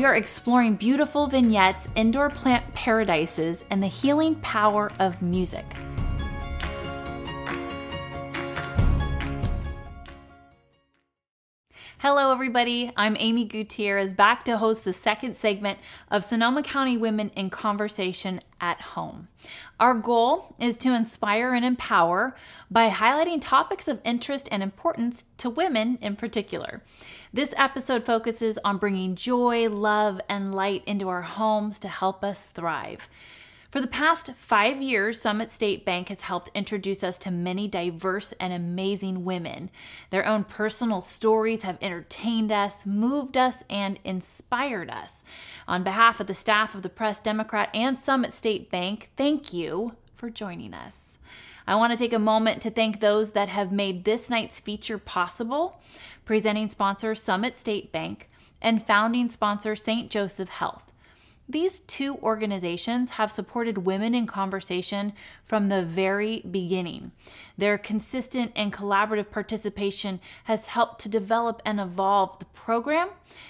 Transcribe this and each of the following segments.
we are exploring beautiful vignettes, indoor plant paradises, and the healing power of music. Hello, everybody. I'm Amy Gutierrez, back to host the second segment of Sonoma County Women in Conversation at Home. Our goal is to inspire and empower by highlighting topics of interest and importance to women in particular. This episode focuses on bringing joy, love, and light into our homes to help us thrive. For the past five years, Summit State Bank has helped introduce us to many diverse and amazing women. Their own personal stories have entertained us, moved us, and inspired us. On behalf of the staff of the Press Democrat and Summit State Bank, thank you for joining us. I want to take a moment to thank those that have made this night's feature possible presenting sponsor Summit State Bank and founding sponsor St. Joseph Health. These two organizations have supported women in conversation from the very beginning. Their consistent and collaborative participation has helped to develop and evolve the program,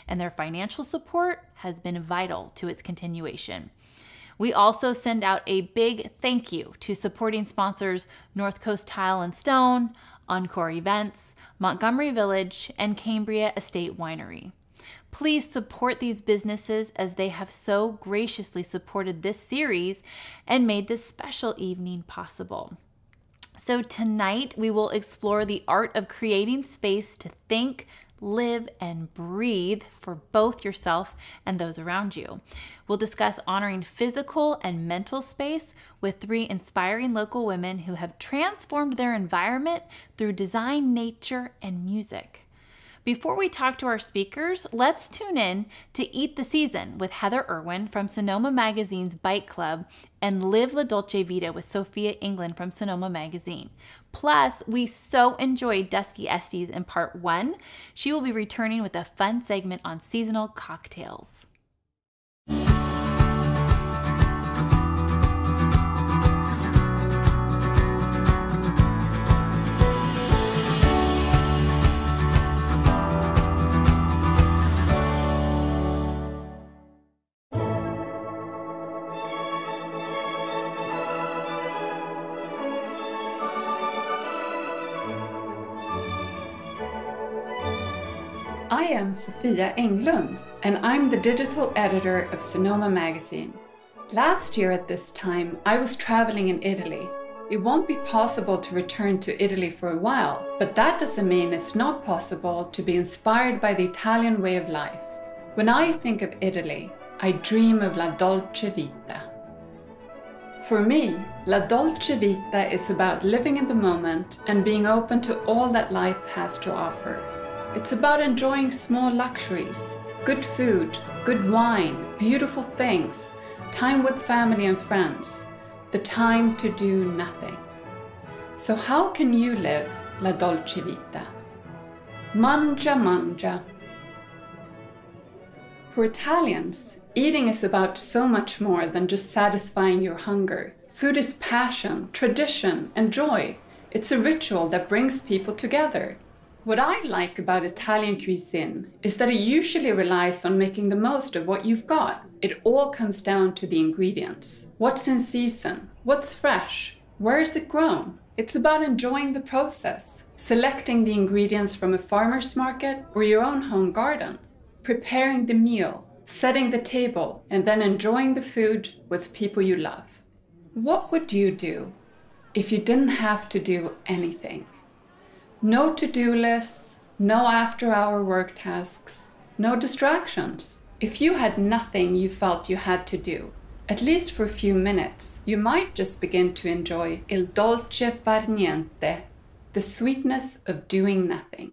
and their financial support has been vital to its continuation. We also send out a big thank you to supporting sponsors North Coast Tile and Stone, Encore Events, Montgomery Village, and Cambria Estate Winery. Please support these businesses as they have so graciously supported this series and made this special evening possible. So, tonight we will explore the art of creating space to think, live, and breathe for both yourself and those around you. We'll discuss honoring physical and mental space with three inspiring local women who have transformed their environment through design, nature, and music. Before we talk to our speakers, let's tune in to Eat the Season with Heather Irwin from Sonoma Magazine's Bite Club and Live La Dolce Vita with Sophia Englund from Sonoma Magazine. Plus, we so enjoyed Duskie Estes in part one. She will be returning with a fun segment on seasonal cocktails. Am Sophia Englund, and I'm the digital editor of Sonoma Magazine. Last year at this time, I was traveling in Italy. It won't be possible to return to Italy for a while, but that doesn't mean it's not possible to be inspired by the Italian way of life. When I think of Italy, I dream of La Dolce Vita. For me, La Dolce Vita is about living in the moment and being open to all that life has to offer. It's about enjoying small luxuries, good food, good wine, beautiful things, time with family and friends, the time to do nothing. So, how can you live La Dolce Vita? Mangia, mangia. For Italians, eating is about so much more than just satisfying your hunger. Food is passion, tradition, and joy. It's a ritual that brings people together. What I like about Italian cuisine is that it usually relies on making the most of what you've got. It all comes down to the ingredients. What's in season? What's fresh? Where is it grown? It's about enjoying the process, selecting the ingredients from a farmer's market or your own home garden, preparing the meal, setting the table, and then enjoying the food with people you love. What would you do if you didn't have to do anything? No to do lists, no after hour work tasks, no distractions. If you had nothing you felt you had to do, at least for a few minutes, you might just begin to enjoy il dolce far niente, the sweetness of doing nothing.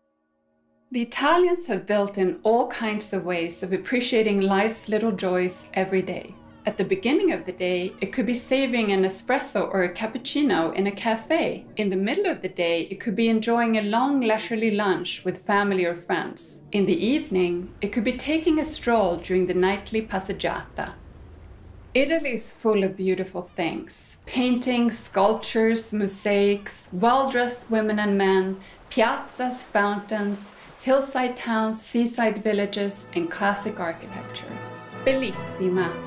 The Italians have built in all kinds of ways of appreciating life's little joys every day. At the beginning of the day, it could be savoring an espresso or a cappuccino in a cafe. In the middle of the day, it could be enjoying a long leisurely lunch with family or friends. In the evening, it could be taking a stroll during the nightly passeggiata. Italy is full of beautiful things paintings, sculptures, mosaics, well dressed women and men, piazzas, fountains, hillside towns, seaside villages, and classic architecture. Bellissima!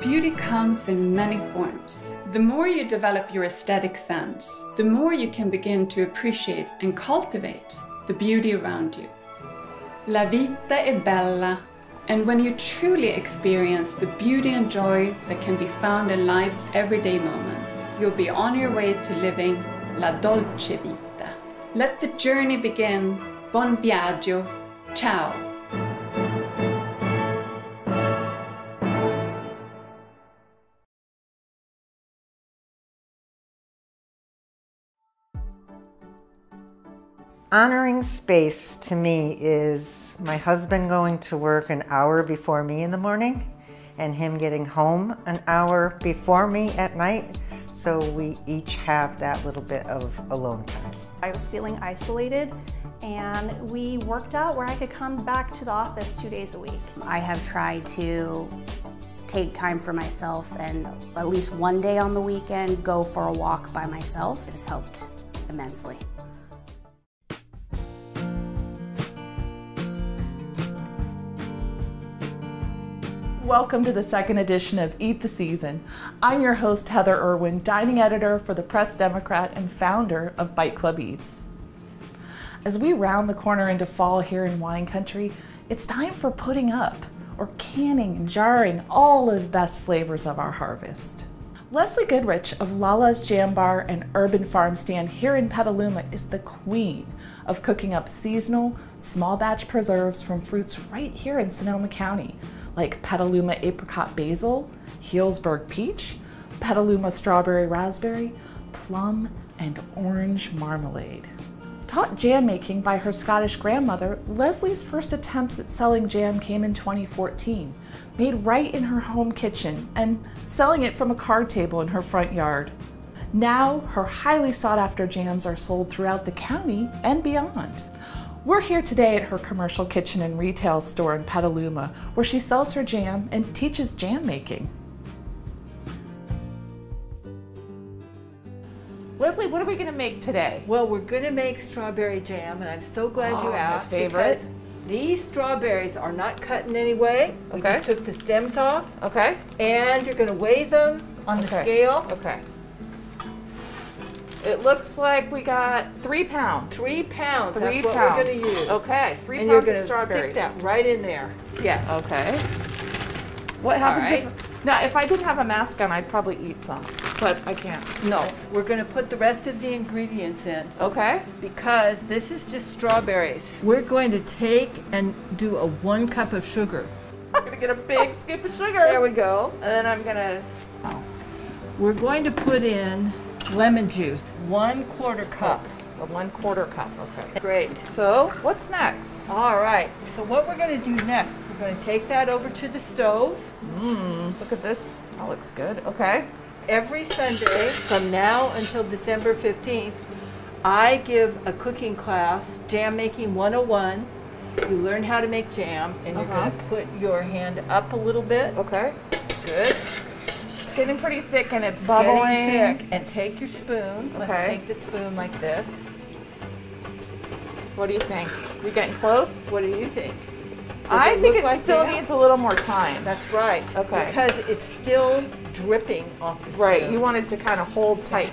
Beauty comes in many forms. The more you develop your aesthetic sense, the more you can begin to appreciate and cultivate the beauty around you. La vita è bella, and when you truly experience the beauty and joy that can be found in life's everyday moments, you'll be on your way to living la dolce vita. Let the journey begin. Buon viaggio. Ciao. Honoring space to me is my husband going to work an hour before me in the morning and him getting home an hour before me at night. So we each have that little bit of alone time. I was feeling isolated and we worked out where I could come back to the office two days a week. I have tried to take time for myself and at least one day on the weekend go for a walk by myself. It has helped immensely. Welcome to the second edition of Eat the Season. I'm your host, Heather Irwin, dining editor for the Press Democrat and founder of Bite Club Eats. As we round the corner into fall here in wine country, it's time for putting up, or canning and jarring all of the best flavors of our harvest. Leslie Goodrich of Lala's Jam Bar and Urban Farm Stand here in Petaluma is the queen of cooking up seasonal, small batch preserves from fruits right here in Sonoma County like Petaluma apricot basil, Healdsburg peach, Petaluma strawberry raspberry, plum, and orange marmalade. Taught jam making by her Scottish grandmother, Leslie's first attempts at selling jam came in 2014, made right in her home kitchen and selling it from a card table in her front yard. Now, her highly sought after jams are sold throughout the county and beyond. We're here today at her commercial kitchen and retail store in Petaluma, where she sells her jam and teaches jam making. Leslie, what are we going to make today? Well, we're going to make strawberry jam, and I'm so glad Oh, you my asked favorite. because these strawberries are not cut in any way. We Okay. just took the stems off, Okay. and you're going to weigh them on the scale. Okay. It looks like we got three pounds. Three pounds. Three that's what pounds. we're going to use. Okay, three and you're pounds going of to strawberries. stick that right in there. Yes. Okay. What happens right. if now if I didn't have a mask on, I'd probably eat some, but I can't. No, we're going to put the rest of the ingredients in Okay. because this is just strawberries. We're going to take and do a one cup of sugar. I'm gonna get a big scoop of sugar. There we go. And then I'm gonna. We're going to put in lemon juice, one quarter cup. A one quarter cup. Okay. Great. So what's next? All right, so what we're going to do next, we're going to take that over to the stove. Mmm. Look at this. That looks good. Okay. Every Sunday from now until December 15th, I give a cooking class, Jam Making 101. You learn how to make jam, and you're Uh-huh. going to put your hand up a little bit. Okay. Good. It's getting pretty thick and it's Getting bubbling. thick. And take your spoon. Let's take the spoon like this. What do you think? We getting close? What do you think? Does I it think it like still jam? needs a little more time. That's right. Okay. Because it's still dripping off the spoon. right. You want it to kind of hold tight.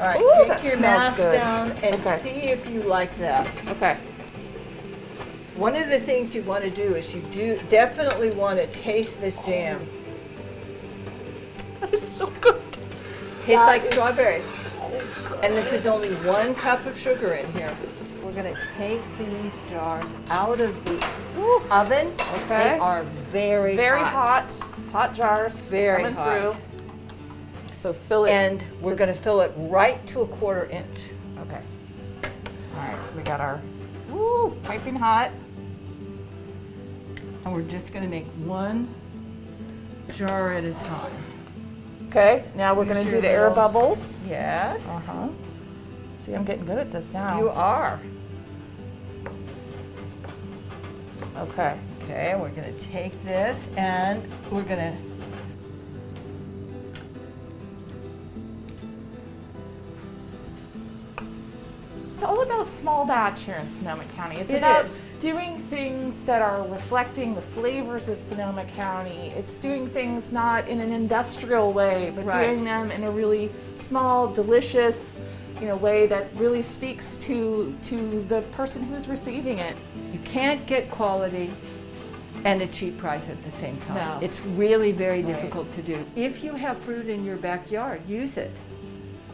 All right, Ooh, take your mask good. down and Okay. see if you like that. Okay. One of the things you want to do is you do definitely want to taste this jam. That is so good. Tastes like strawberries. And this is only one cup of sugar in here. We're going to take these jars out of the oven. Okay. They are very, Very hot. hot. Hot jars. Very coming hot. through. So fill it. And we're going to fill it right to a quarter inch. Okay. All right. So we got our woo piping hot. And we're just going to make one jar at a time. Okay. Now we're gonna do your the air bubbles. Yes. Uh huh. See, I'm getting good at this now. You are. Okay. Okay, we're gonna take this and we're gonna It's all about small batch here in Sonoma County. It's It about is. doing things that are reflecting the flavors of Sonoma County. It's doing things not in an industrial way, but Right. doing them in a really small, delicious, you know, way that really speaks to to the person who's receiving it. You can't get quality and a cheap price at the same time. No. It's really very difficult to do. If you have fruit in your backyard, use it.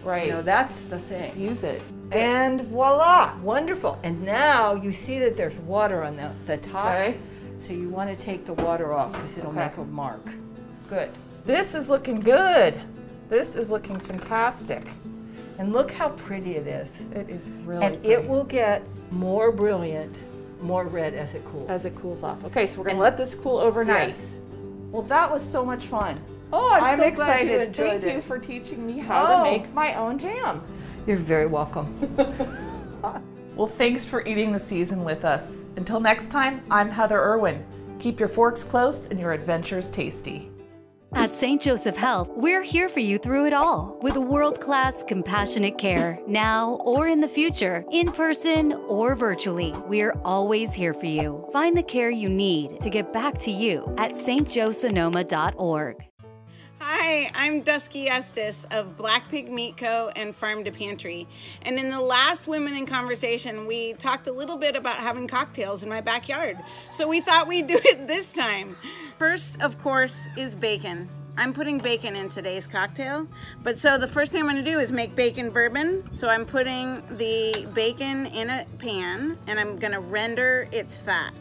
Right. You know, that's the Just thing. use it. And voila! Wonderful. And now you see that there's water on the, the top. Okay. So you want to take the water off because it'll Okay. make a mark. Good. This is looking good. This is looking fantastic. And look how pretty it is. It is really And pretty. it will get more brilliant, more red as it cools. as it cools off. Okay, so we're gonna let this cool overnight. Yes. Well, that was so much fun. Oh, I'm, so excited. glad you enjoyed Thank it. you for teaching me how Oh. to make my own jam. You're very welcome. Well, thanks for eating the season with us. Until next time, I'm Heather Irwin. Keep your forks close and your adventures tasty. At St. Joseph Health, we're here for you through it all with world class compassionate care now or in the future, in person or virtually. We're always here for you. Find the care you need to get back to you at stjoesonoma.org. Hi, I'm Duskie Estes of Black Pig Meat Co. and Farm to Pantry. And in the last Women in Conversation, we talked a little bit about having cocktails in my backyard. So we thought we'd do it this time. First, of course, is bacon. I'm putting bacon in today's cocktail. But so the first thing I'm gonna do is make bacon bourbon. So I'm putting the bacon in a pan and I'm gonna render its fat.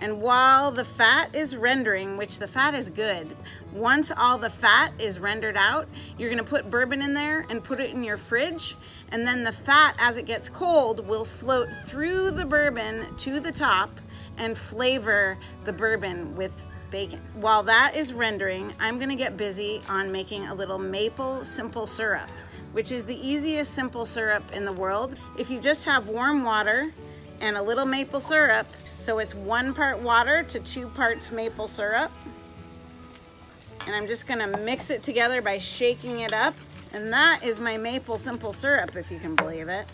And while the fat is rendering, which the fat is good, once all the fat is rendered out, you're gonna put bourbon in there and put it in your fridge. And then the fat, as it gets cold, will float through the bourbon to the top and flavor the bourbon with bacon. While that is rendering, I'm gonna get busy on making a little maple simple syrup, which is the easiest simple syrup in the world. If you just have warm water and a little maple syrup, so it's one part water to two parts maple syrup. And I'm just gonna mix it together by shaking it up. And that is my maple simple syrup, if you can believe it.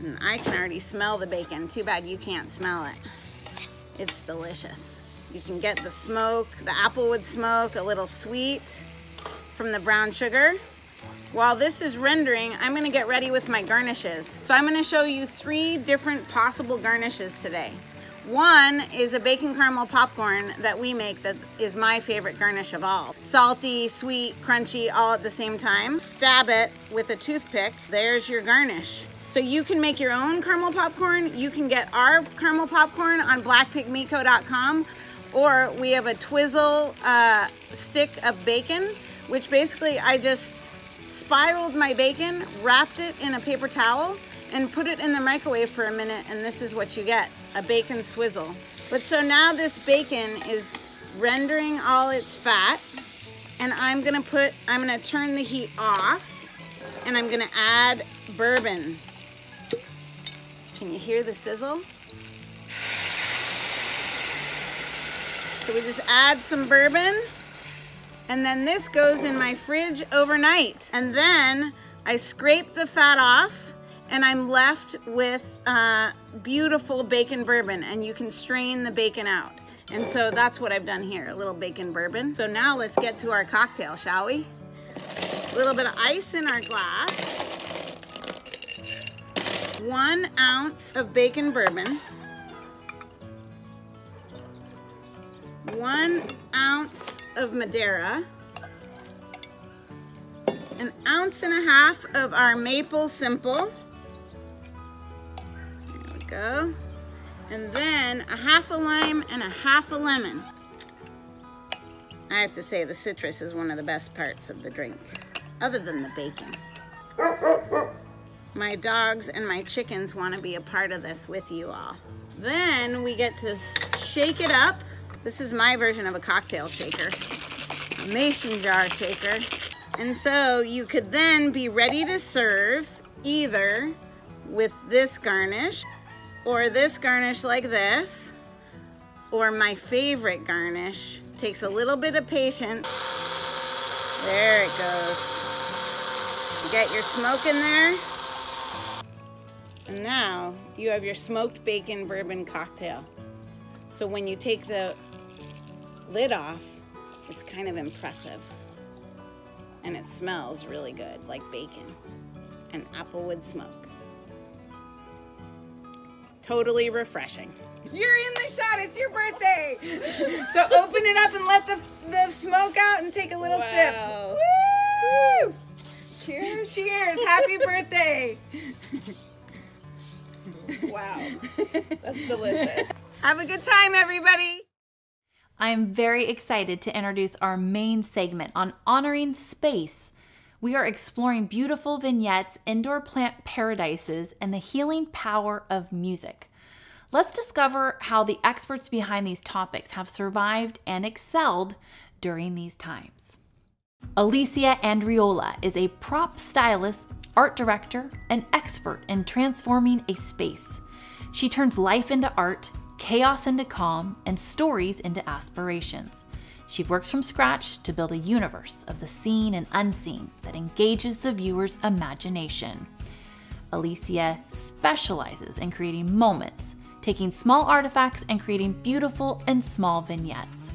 And I can already smell the bacon. Too bad you can't smell it. It's delicious. You can get the smoke, the applewood smoke, a little sweet from the brown sugar. While this is rendering, I'm gonna get ready with my garnishes. So I'm gonna show you three different possible garnishes today. One is a bacon caramel popcorn that we make that is my favorite garnish of all. Salty, sweet, crunchy, all at the same time. Stab it with a toothpick. There's your garnish. So you can make your own caramel popcorn. You can get our caramel popcorn on blackpigmeatco.com or we have a twizzle uh, stick of bacon, which basically I just spiraled my bacon, wrapped it in a paper towel, and put it in the microwave for a minute, and this is what you get, a bacon swizzle. But so now this bacon is rendering all its fat, and I'm gonna put, I'm gonna turn the heat off, and I'm gonna add bourbon. Can you hear the sizzle? So we just add some bourbon, and then this goes in my fridge overnight. And then I scrape the fat off, and I'm left with uh, beautiful bacon bourbon, and you can strain the bacon out. And so that's what I've done here, a little bacon bourbon. So now let's get to our cocktail, shall we? A little bit of ice in our glass. One ounce of bacon bourbon. One ounce of Madeira. An ounce and a half of our maple simple. Go. And then a half a lime and a half a lemon. I have to say the citrus is one of the best parts of the drink, other than the bacon. My dogs and my chickens want to be a part of this with you all. Then we get to shake it up. This is my version of a cocktail shaker, a mason jar shaker. And so you could then be ready to serve either with this garnish or this garnish like this, or my favorite garnish. Takes a little bit of patience. There it goes. Get your smoke in there. And now you have your smoked bacon bourbon cocktail. So when you take the lid off, it's kind of impressive. And it smells really good, like bacon and applewood smoke. Totally refreshing. You're in the shot. It's your birthday. so open it up and let the, the smoke out and take a little Wow. sip. Woo! Cheers. Cheers. Happy birthday. Wow. That's delicious. Have a good time, everybody. I'm very excited to introduce our main segment on honoring space. We are exploring beautiful vignettes, indoor plant paradises, and the healing power of music. Let's discover how the experts behind these topics have survived and excelled during these times. Alicia Andriola is a prop stylist, art director, and expert in transforming a space. She turns life into art, chaos into calm, and stories into aspirations. She works from scratch to build a universe of the seen and unseen that engages the viewer's imagination. Alicia specializes in creating moments, taking small artifacts and creating beautiful and small vignettes.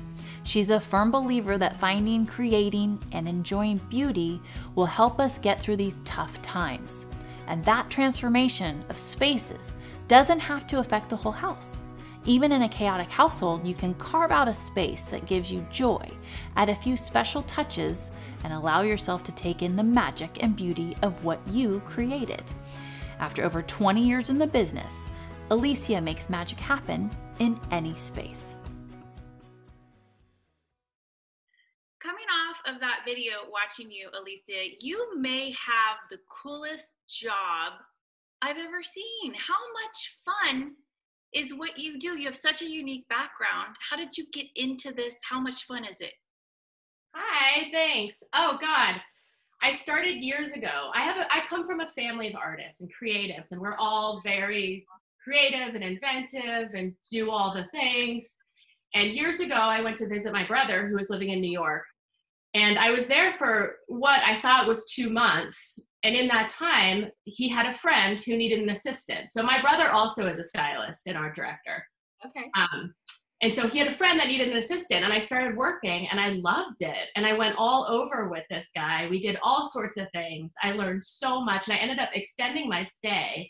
She's a firm believer that finding, creating, and enjoying beauty will help us get through these tough times. And that transformation of spaces doesn't have to affect the whole house. Even in a chaotic household, you can carve out a space that gives you joy, add a few special touches, and allow yourself to take in the magic and beauty of what you created. After over 20 years in the business, Alicia makes magic happen in any space. coming off of that video watching you alicia you may have the coolest job i've ever seen how much fun is what you do you have such a unique background how did you get into this how much fun is it Hi, thanks. Oh God. I started years ago. I have a, I come from a family of artists and creatives and we're all very creative and inventive and do all the things. And years ago I went to visit my brother who was living in New York. And I was there for what I thought was 2 months. And in that time, he had a friend who needed an assistant. So my brother also is a stylist and art director. okay Um, and so he had a friend that needed an assistant, and I started working, and I loved it. And I went all over with this guy. We did all sorts of things. I learned so much, and I ended up extending my stay.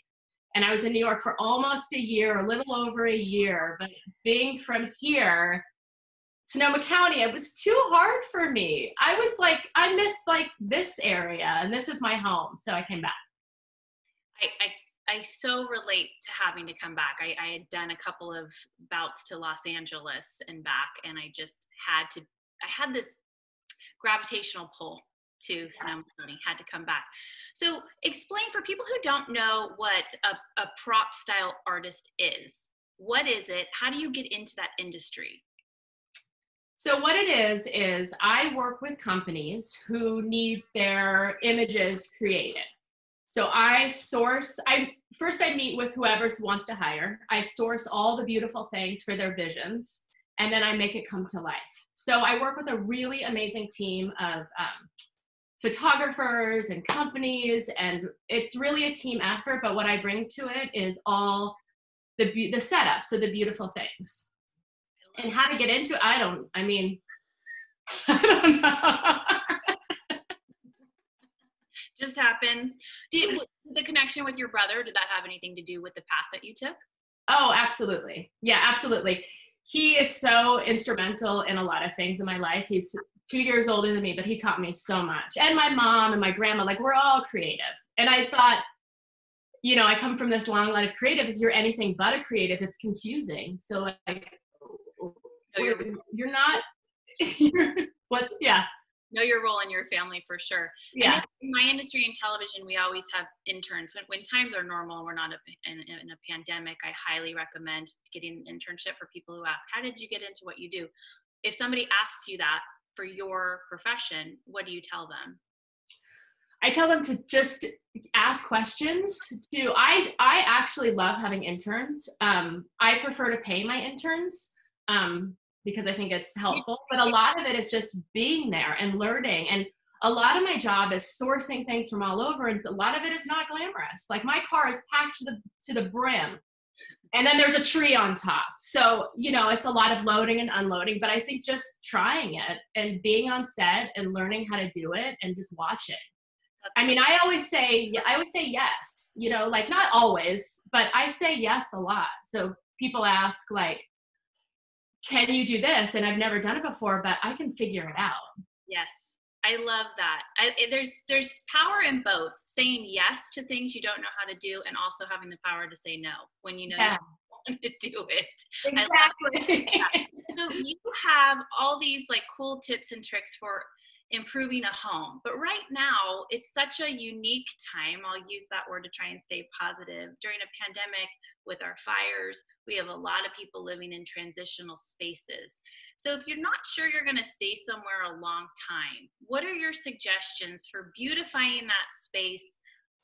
And I was in New York for almost a year, a little over a year. But being from here, Sonoma County, it was too hard for me. I was like, I missed like this area, and this is my home. So I came back. I, I, I so relate to having to come back. I, I had done a couple of bouts to Los Angeles and back, and I just had to, I had this gravitational pull to Sonoma County, had to come back. So, explain for people who don't know what a, a prop style artist is. What is it? How do you get into that industry? So what it is is I work with companies who need their images created. So I source I first I meet with whoever wants to hire. I source all the beautiful things for their visions and then I make it come to life. So I work with a really amazing team of um, photographers and companies and it's really a team effort but what I bring to it is all the the setup so the beautiful things and how to get into it, I don't. I mean, I don't know. Just happens. Did, the connection with your brother, did that have anything to do with the path that you took? oh, absolutely. Yeah, absolutely. He is so instrumental in a lot of things in my life. He's two years older than me, but he taught me so much. And my mom and my grandma, like we're all creative. And I thought, you know, I come from this long line of creative. If you're anything but a creative, it's confusing. So like, you're, you're not. You're, what? Yeah. know your role in your family for sure. Yeah. In my industry in television, we always have interns. When, when times are normal we're not a, in, in a pandemic, I highly recommend getting an internship for people who ask, How did you get into what you do? If somebody asks you that for your profession, what do you tell them? I tell them to just ask questions. To I I actually love having interns. Um, I prefer to pay my interns um, because I think it's helpful. But a lot of it is just being there and learning. And a lot of my job is sourcing things from all over and a lot of it is not glamorous like my car is packed to the to the brim and then there's a tree on top so you know it's a lot of loading and unloading but i think just trying it and being on set and learning how to do it and just watching i mean i always say i would say yes you know like not always but i say yes a lot so people ask like can you do this and i've never done it before but i can figure it out yes I love that. I, there's there's power in both saying yes to things you don't know how to do, and also having the power to say no when you know yeah. you want to do it. Exactly. so you have all these like cool tips and tricks for improving a home. But right now, it's such a unique time. I'll use that word to try and stay positive. During a pandemic with our fires, we have a lot of people living in transitional spaces. So if you're not sure you're going to stay somewhere a long time, what are your suggestions for beautifying that space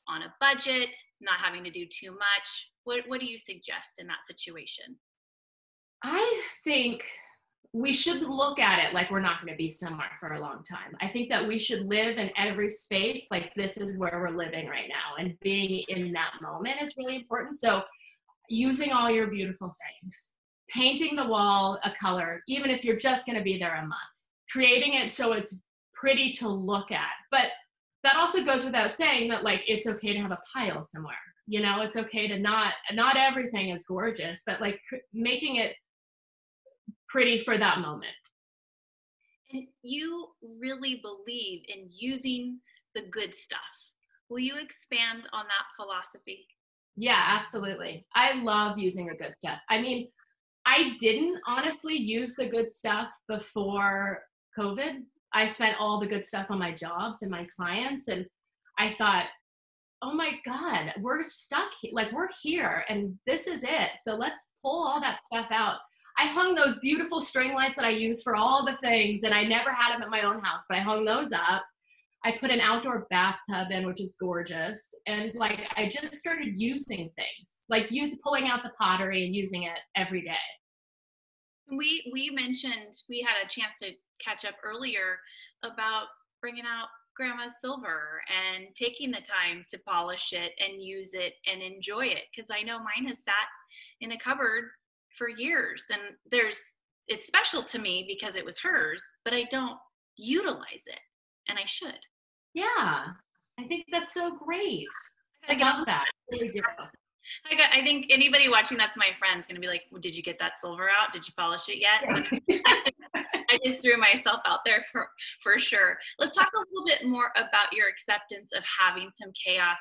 on a budget, not having to do too much? What, what do you suggest in that situation? I think we shouldn't look at it like we're not going to be somewhere for a long time. I think that we should live in every space like this is where we're living right now, and being in that moment is really important. So, using all your beautiful things, painting the wall a color, even if you're just going to be there a month, creating it so it's pretty to look at. But that also goes without saying that like it's okay to have a pile somewhere. You know, it's okay to not not everything is gorgeous, but like making it pretty for that moment. And you really believe in using the good stuff. Will you expand on that philosophy? Yeah, absolutely. I love using the good stuff. I mean, I didn't honestly use the good stuff before COVID. I spent all the good stuff on my jobs and my clients, and I thought, oh my God, we're stuck. Here. Like, we're here, and this is it. So let's pull all that stuff out I hung those beautiful string lights that I use for all the things, and I never had them at my own house, but I hung those up. I put an outdoor bathtub in, which is gorgeous, and like I just started using things, like use pulling out the pottery and using it every day. We we mentioned we had a chance to catch up earlier about bringing out grandma's silver and taking the time to polish it and use it and enjoy it because I know mine has sat in a cupboard for years and there's it's special to me because it was hers but i don't utilize it and i should yeah i think that's so great i, I love that really I got. I think anybody watching that's my friend's gonna be like, well, "Did you get that silver out? Did you polish it yet?" So I just threw myself out there for for sure. Let's talk a little bit more about your acceptance of having some chaos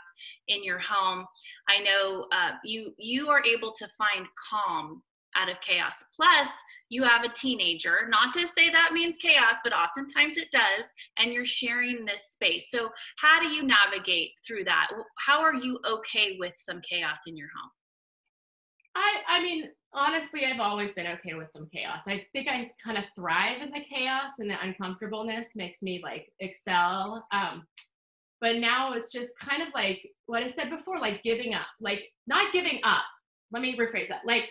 in your home. I know uh, you you are able to find calm out of chaos. Plus, you have a teenager, not to say that means chaos, but oftentimes it does, and you're sharing this space. So, how do you navigate through that? How are you okay with some chaos in your home? I, I mean, honestly, I've always been okay with some chaos. I think I kind of thrive in the chaos, and the uncomfortableness makes me like excel. Um, but now it's just kind of like what I said before, like giving up, like not giving up. Let me rephrase that. Like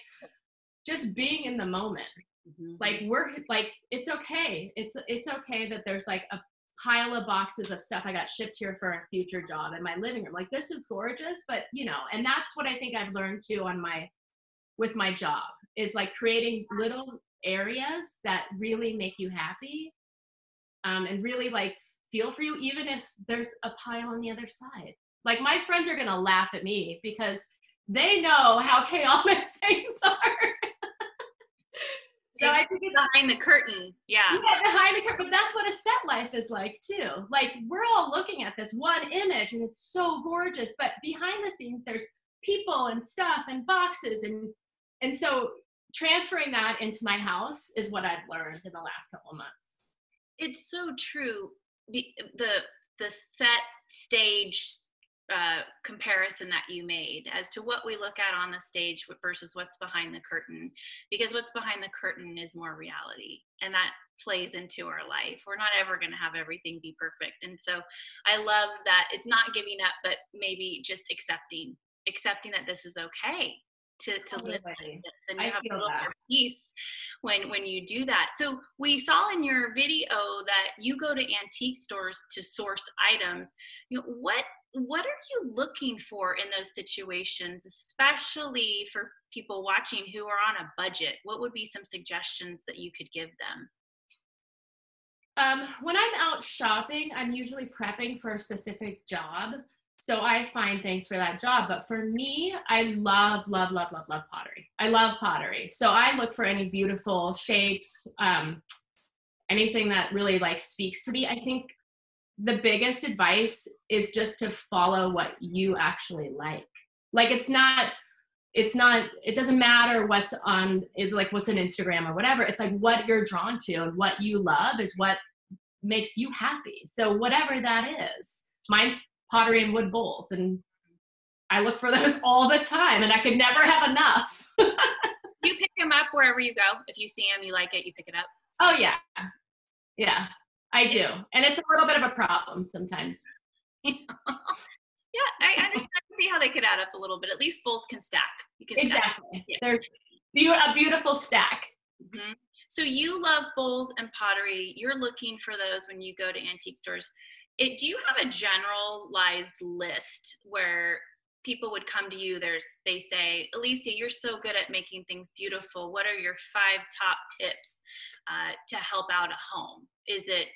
just being in the moment. Mm-hmm. Like we're like it's okay. It's it's okay that there's like a pile of boxes of stuff I got shipped here for a future job in my living room. Like this is gorgeous, but you know, and that's what I think I've learned too on my with my job is like creating little areas that really make you happy um, and really like feel for you even if there's a pile on the other side like my friends are gonna laugh at me because they know how chaotic things are so I think it's behind the curtain. Yeah. Yeah, behind the curtain. But that's what a set life is like too. Like we're all looking at this one image and it's so gorgeous, but behind the scenes there's people and stuff and boxes and and so transferring that into my house is what I've learned in the last couple of months. It's so true. The the the set stage uh, comparison that you made as to what we look at on the stage versus what's behind the curtain because what's behind the curtain is more reality and that plays into our life. We're not ever going to have everything be perfect and so i love that it's not giving up but maybe just accepting accepting that this is okay to, to live like this and I you have a little more peace when when you do that. So we saw in your video that you go to antique stores to source items. You know what what are you looking for in those situations especially for people watching who are on a budget what would be some suggestions that you could give them Um, when I'm out shopping, I'm usually prepping for a specific job. So I find things for that job. But for me, I love, love, love, love, love pottery. I love pottery. So I look for any beautiful shapes, um, anything that really like speaks to me. I think the biggest advice is just to follow what you actually like. Like it's not it's not it doesn't matter what's on like what's on instagram or whatever. It's like what you're drawn to and what you love is what makes you happy. So whatever that is mine's pottery and wood bowls and i look for those all the time and i could never have enough. You pick them up wherever you go. If you see them you like it you pick it up. Oh yeah. Yeah i do and it's a little bit of a problem sometimes yeah i, I can see how they could add up a little bit at least bowls can stack you can exactly Yeah. they're beau- a beautiful stack Mhm. So you love bowls and pottery. You're looking for those when you go to antique stores. It, do you have a generalized list where people would come to you? There's they say, Alicia, you're so good at making things beautiful. What are your five top tips uh, to help out a home? Is it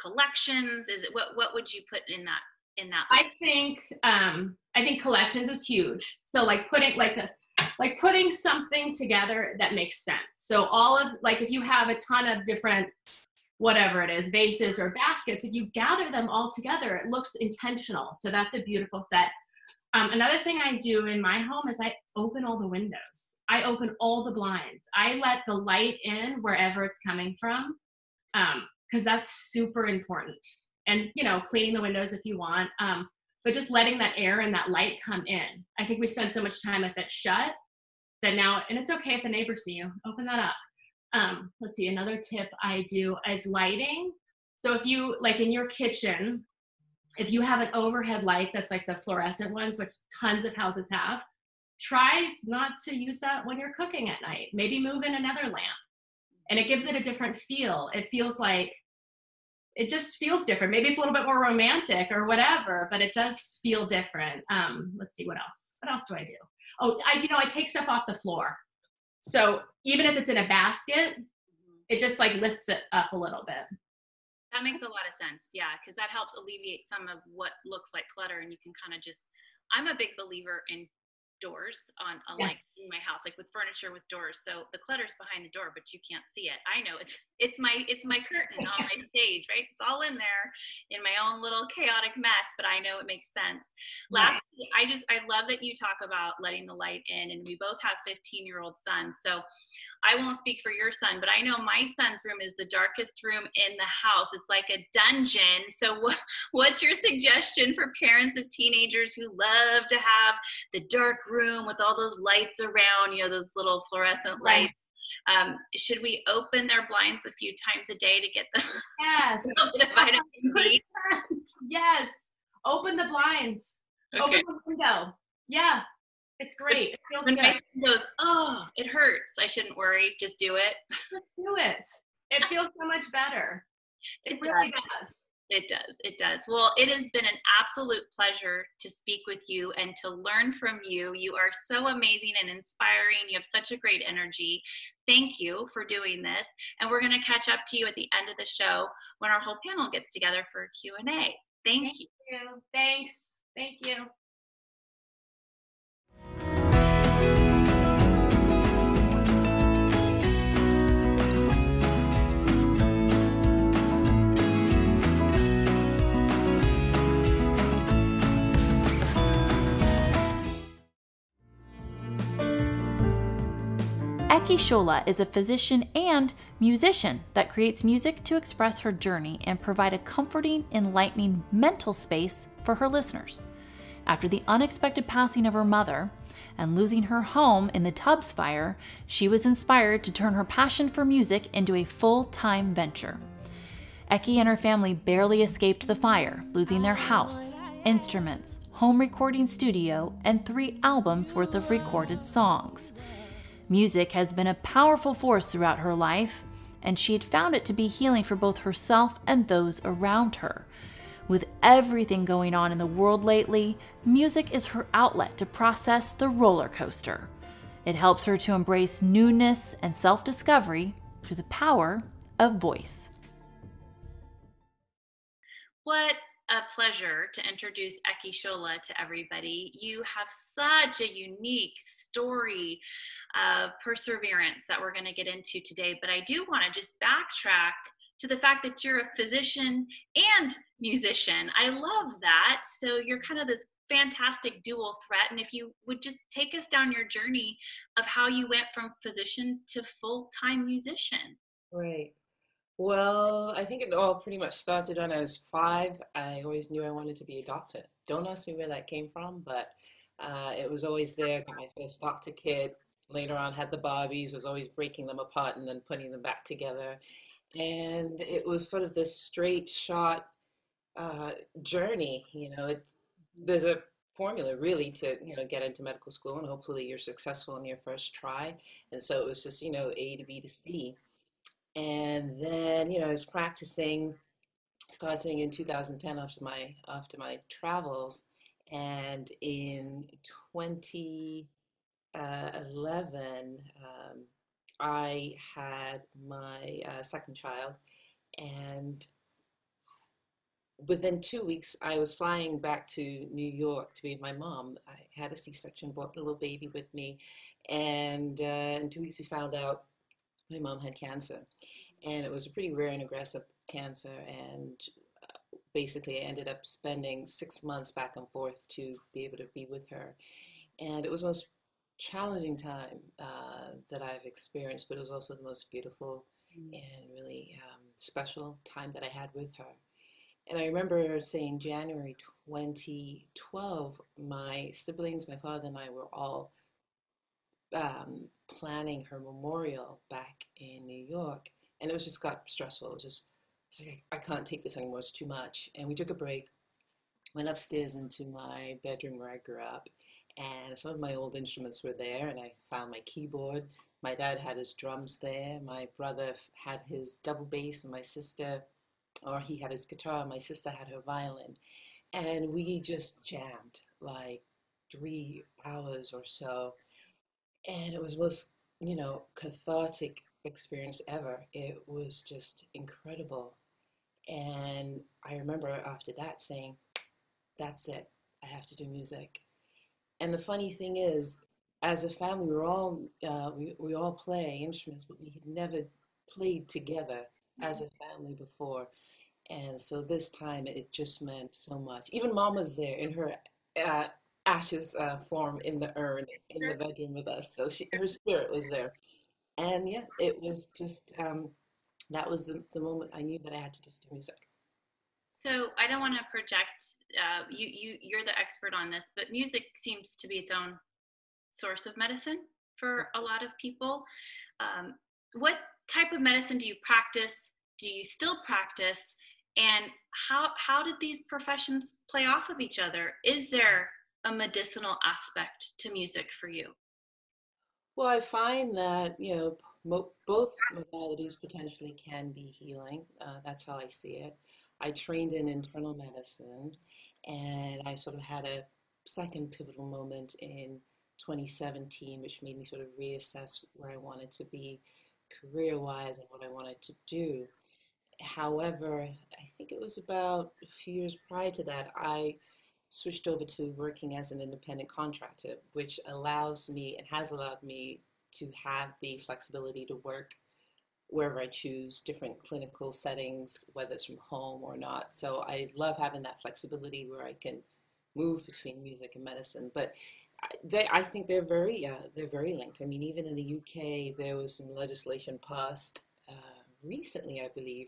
collections? Is it what? What would you put in that in that? I think um, I think collections is huge. So like putting like this, like putting something together that makes sense. So all of like if you have a ton of different whatever it is, vases or baskets, if you gather them all together, it looks intentional. So that's a beautiful set. Um, another thing I do in my home is I open all the windows. I open all the blinds. I let the light in wherever it's coming from, because that's super important. And you know, cleaning the windows if you want, um, but just letting that air and that light come in. I think we spend so much time with it shut that now, and it's okay if the neighbors see you. Open that up. Um, let's see. Another tip I do is lighting. So if you like in your kitchen, if you have an overhead light that's like the fluorescent ones, which tons of houses have, try not to use that when you're cooking at night. Maybe move in another lamp. And it gives it a different feel. It feels like it just feels different. Maybe it's a little bit more romantic or whatever, but it does feel different. Um, let's see what else. What else do I do? Oh, I you know I take stuff off the floor. So even if it's in a basket, it just like lifts it up a little bit. That makes a lot of sense. Yeah, because that helps alleviate some of what looks like clutter, and you can kind of just. I'm a big believer in doors on, a Yeah. like in my house, like with furniture with doors. So the clutter's behind the door, but you can't see it. I know it's it's my it's my curtain on my stage, right? It's all in there in my own little chaotic mess, but I know it makes sense. Right. Lastly, I just I love that you talk about letting the light in, and we both have 15 year old sons, so I won't speak for your son, but I know my son's room is the darkest room in the house. It's like a dungeon. So, what, what's your suggestion for parents of teenagers who love to have the dark room with all those lights around, you know, those little fluorescent Right. lights? Um, should we open their blinds a few times a day to get them Yes. a bit of vitamin D? Yes. Open the blinds. Open Okay. the window. Yeah. It's great. It feels When good. goes, oh, it hurts. I shouldn't worry. Just do it. Just do it. It feels so much better. It, It really does. does. It does. It does. Well, it has been an absolute pleasure to speak with you and to learn from you. You are so amazing and inspiring. You have such a great energy. Thank you for doing this. And we're going to catch up to you at the end of the show when our whole panel gets together for a Q&A. Thank Thank you. you. Thanks. Thank you. Eki Shola is a physician and musician that creates music to express her journey and provide a comforting, enlightening mental space for her listeners. After the unexpected passing of her mother and losing her home in the Tubbs fire, she was inspired to turn her passion for music into a full time venture. Eki and her family barely escaped the fire, losing their house, instruments, home recording studio and three albums worth of recorded songs. Music has been a powerful force throughout her life, and she had found it to be healing for both herself and those around her. With everything going on in the world lately, music is her outlet to process the roller coaster. It helps her to embrace newness and self discovery through the power of voice. What a pleasure to introduce Eki Shola to everybody. You have such a unique story of perseverance that we're going to get into today, but I do want to just backtrack to the fact that you're a physician and musician. I love that. So you're kind of this fantastic dual threat. And if you would just take us down your journey of how you went from physician to full time musician. Right. Well, I think it all pretty much started when I was five. I always knew I wanted to be a doctor. Don't ask me where that came from, but uh, it was always there. Got my first doctor kit. Later on, had the Barbies. Was always breaking them apart and then putting them back together. And it was sort of this straight shot uh, journey. You know, it, there's a formula really to you know get into medical school, and hopefully you're successful in your first try. And so it was just you know A to B to C and then you know I was practicing starting in 2010 after my after my travels. And in 2011 um, I had my uh, second child. And within two weeks I was flying back to New York to be with my mom. I had a c-section brought the little baby with me. And uh, in two weeks we found out my mom had cancer, and it was a pretty rare and aggressive cancer. And uh, basically, I ended up spending six months back and forth to be able to be with her. And it was the most challenging time uh, that I've experienced, but it was also the most beautiful mm. and really um, special time that I had with her. And I remember saying January 2012, my siblings, my father, and I were all um, planning her memorial back in New York, and it was just got stressful. It was just, like, I can't take this anymore. It's too much. And we took a break, went upstairs into my bedroom where I grew up, and some of my old instruments were there, and I found my keyboard. My dad had his drums there. My brother had his double bass, and my sister, or he had his guitar. My sister had her violin, and we just jammed like three hours or so and it was most you know cathartic experience ever. It was just incredible. And i remember after that saying that's it. I have to do music. And the funny thing is as a family we're all uh, we, we all play instruments but we had never played together as a family before. And so this time it just meant so much. Even mom was there in her uh, ashes uh, form in the urn in the bedroom with us. So she, her spirit was there. And yeah, it was just, um, that was the, the, moment I knew that I had to just do music. So I don't want to project, uh, you, you, you're the expert on this, but music seems to be its own source of medicine for a lot of people. Um, what type of medicine do you practice? Do you still practice? And how, how did these professions play off of each other? Is there a medicinal aspect to music for you? Well, I find that, you know, mo- both modalities potentially can be healing. Uh, that's how I see it. I trained in internal medicine and I sort of had a second pivotal moment in 2017, which made me sort of reassess where I wanted to be career wise and what I wanted to do. However, I think it was about a few years prior to that, I switched over to working as an independent contractor, which allows me and has allowed me to have the flexibility to work wherever I choose, different clinical settings, whether it's from home or not. So I love having that flexibility where I can move between music and medicine. But they, I think they're very, uh, they're very linked. I mean, even in the UK, there was some legislation passed uh, recently, I believe,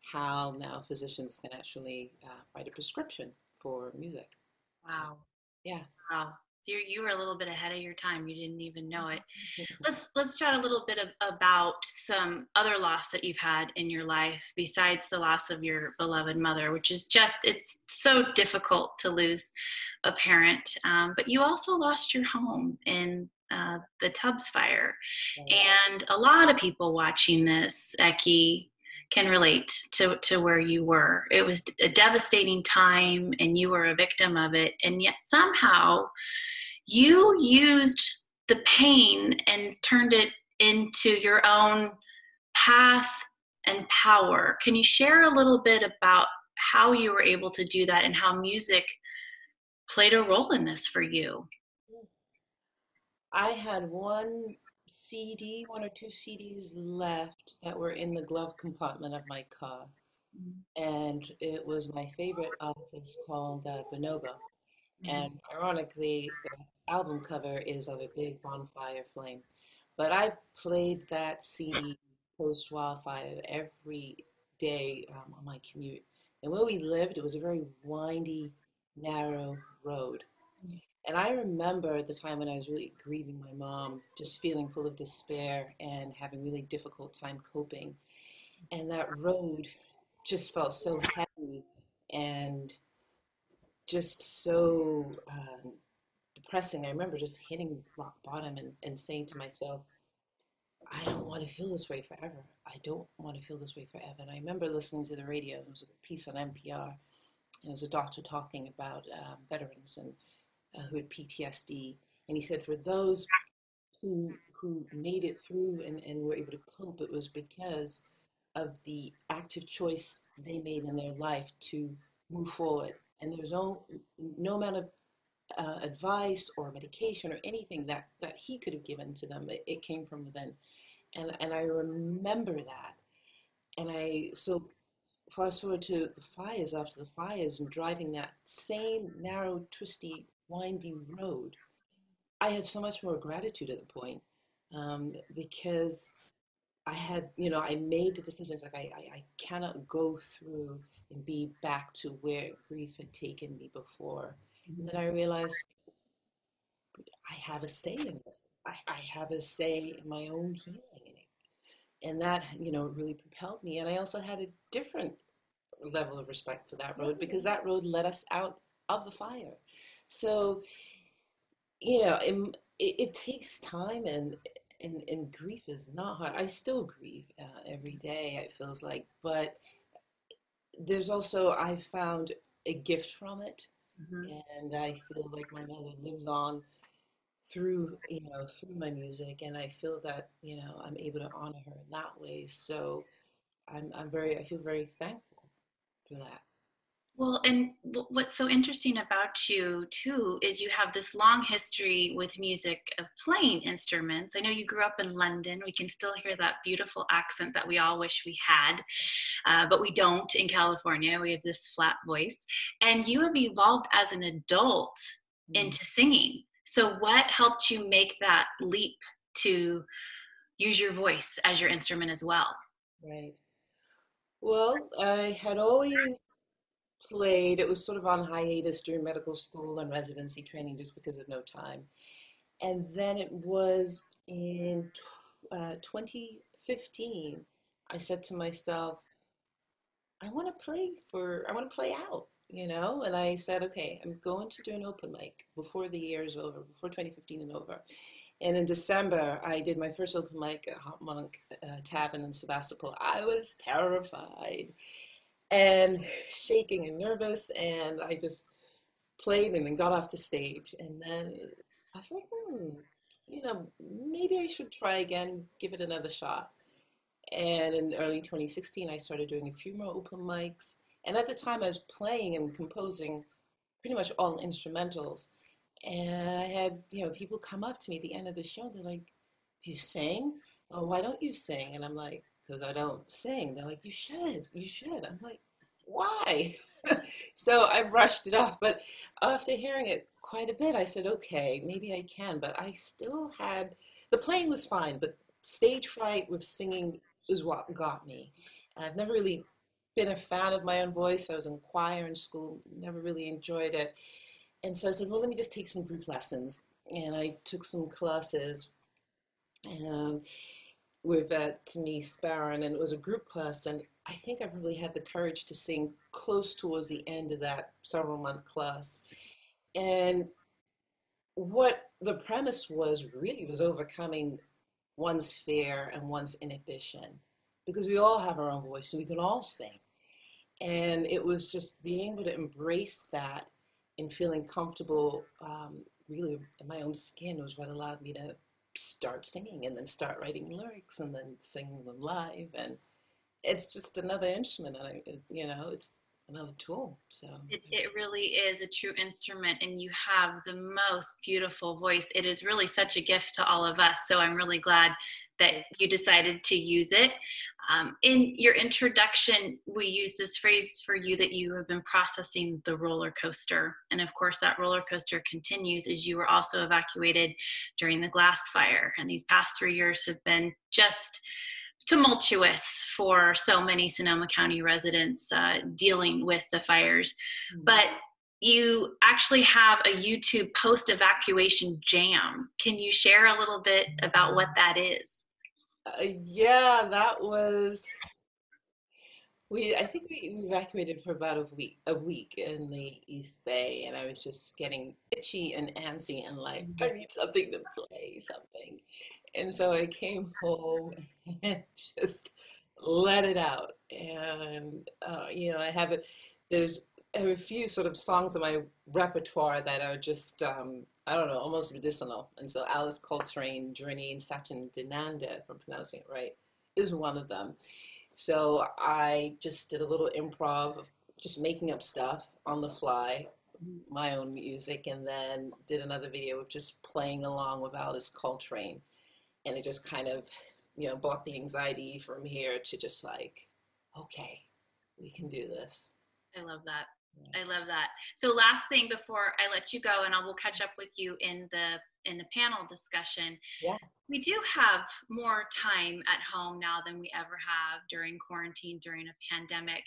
how now physicians can actually uh, write a prescription for music. Wow. Yeah. Wow. you you were a little bit ahead of your time. You didn't even know it. Let's let's chat a little bit of, about some other loss that you've had in your life besides the loss of your beloved mother, which is just it's so difficult to lose a parent. Um, but you also lost your home in uh, the Tubbs fire, and a lot of people watching this, Eki, can relate to, to where you were. It was a devastating time and you were a victim of it. And yet somehow you used the pain and turned it into your own path and power. Can you share a little bit about how you were able to do that and how music played a role in this for you? I had one CD, one or two CDs left that were in the glove compartment of my car. Mm-hmm. And it was my favorite artist called uh, Bonobo. Mm-hmm. And ironically, the album cover is of a big bonfire flame. But I played that CD post wildfire every day um, on my commute. And where we lived, it was a very windy, narrow road. And I remember the time when I was really grieving my mom, just feeling full of despair and having really difficult time coping. And that road just felt so heavy and just so um, depressing. I remember just hitting rock bottom and, and saying to myself, I don't want to feel this way forever. I don't want to feel this way forever. And I remember listening to the radio. It was a piece on NPR. It was a doctor talking about um, veterans and uh, who had PTSD, and he said for those who who made it through and, and were able to cope, it was because of the active choice they made in their life to move forward. And there was no no amount of uh, advice or medication or anything that that he could have given to them. It, it came from within, and and I remember that, and I so fast forward to the fires after the fires and driving that same narrow, twisty winding road. I had so much more gratitude at the point um, because I had, you know, I made the decisions like I, I, I, cannot go through and be back to where grief had taken me before. Mm-hmm. And then I realized I have a say in this. I, I have a say in my own healing. And that, you know, really propelled me. And I also had a different level of respect for that road because that road led us out of the fire. So, you know, it, it, takes time and, and, and grief is not hard. I still grieve uh, every day, it feels like, but there's also, I found a gift from it. Mm-hmm. And I feel like my mother lives on through you know through my music and i feel that you know i'm able to honor her in that way so i'm, I'm very i feel very thankful for that well, and what's so interesting about you too is you have this long history with music of playing instruments. I know you grew up in London. We can still hear that beautiful accent that we all wish we had, uh, but we don't in California. We have this flat voice. And you have evolved as an adult mm. into singing. So, what helped you make that leap to use your voice as your instrument as well? Right. Well, I had always played, it was sort of on hiatus during medical school and residency training just because of no time. And then it was in uh, 2015, I said to myself, I want to play for, I want to play out, you know? And I said, okay, I'm going to do an open mic before the year is over, before 2015 and over. And in December, I did my first open mic at HopMonk uh, Tavern in Sebastopol. I was terrified and shaking and nervous. And I just played and then got off the stage. And then I was like, hmm, you know, maybe I should try again, give it another shot. And in early 2016, I started doing a few more open mics. And at the time, I was playing and composing pretty much all instrumentals. And I had, you know, people come up to me at the end of the show. They're like, "Do you sing? Oh, why don't you sing?" And I'm like, because I don't sing. They're like, you should, you should. I'm like, why? so I brushed it off. But after hearing it quite a bit, I said, okay, maybe I can. But I still had, the playing was fine, but stage fright with singing is what got me. I've never really been a fan of my own voice. I was in choir in school, never really enjoyed it. And so I said, well, let me just take some group lessons. And I took some classes um, with uh, Denise Barron, and it was a group class. And I think I probably had the courage to sing close towards the end of that several month class. And what the premise was really was overcoming one's fear and one's inhibition because we all have our own voice and we can all sing. And it was just being able to embrace that and feeling comfortable um, really in my own skin was what allowed me to start singing and then start writing lyrics and then singing them live. And it's just another instrument. And I, you know, it's another tool. So it, it really is a true instrument, and you have the most beautiful voice. It is really such a gift to all of us. So I'm really glad that you decided to use it. Um, in your introduction, we use this phrase for you that you have been processing the roller coaster. And of course, that roller coaster continues as you were also evacuated during the glass fire. And these past three years have been just tumultuous for so many Sonoma County residents uh, dealing with the fires. Mm-hmm. But you actually have a YouTube post evacuation jam. Can you share a little bit about what that is? Uh, yeah, that was. We I think we evacuated for about a week a week in the East Bay, and I was just getting itchy and antsy and like I mm-hmm. need something to play something, and so I came home and just let it out. And, uh, you know, I have a, there's I have a few sort of songs in my repertoire that are just, um, I don't know, almost medicinal. And so Alice Coltrane, Journey, and Satchidananda, if I'm pronouncing it right, is one of them. So I just did a little improv of just making up stuff on the fly, my own music, and then did another video of just playing along with Alice Coltrane and it just kind of you know brought the anxiety from here to just like okay we can do this i love that I love that. So last thing before I let you go and I will catch up with you in the in the panel discussion. Yeah. We do have more time at home now than we ever have during quarantine during a pandemic.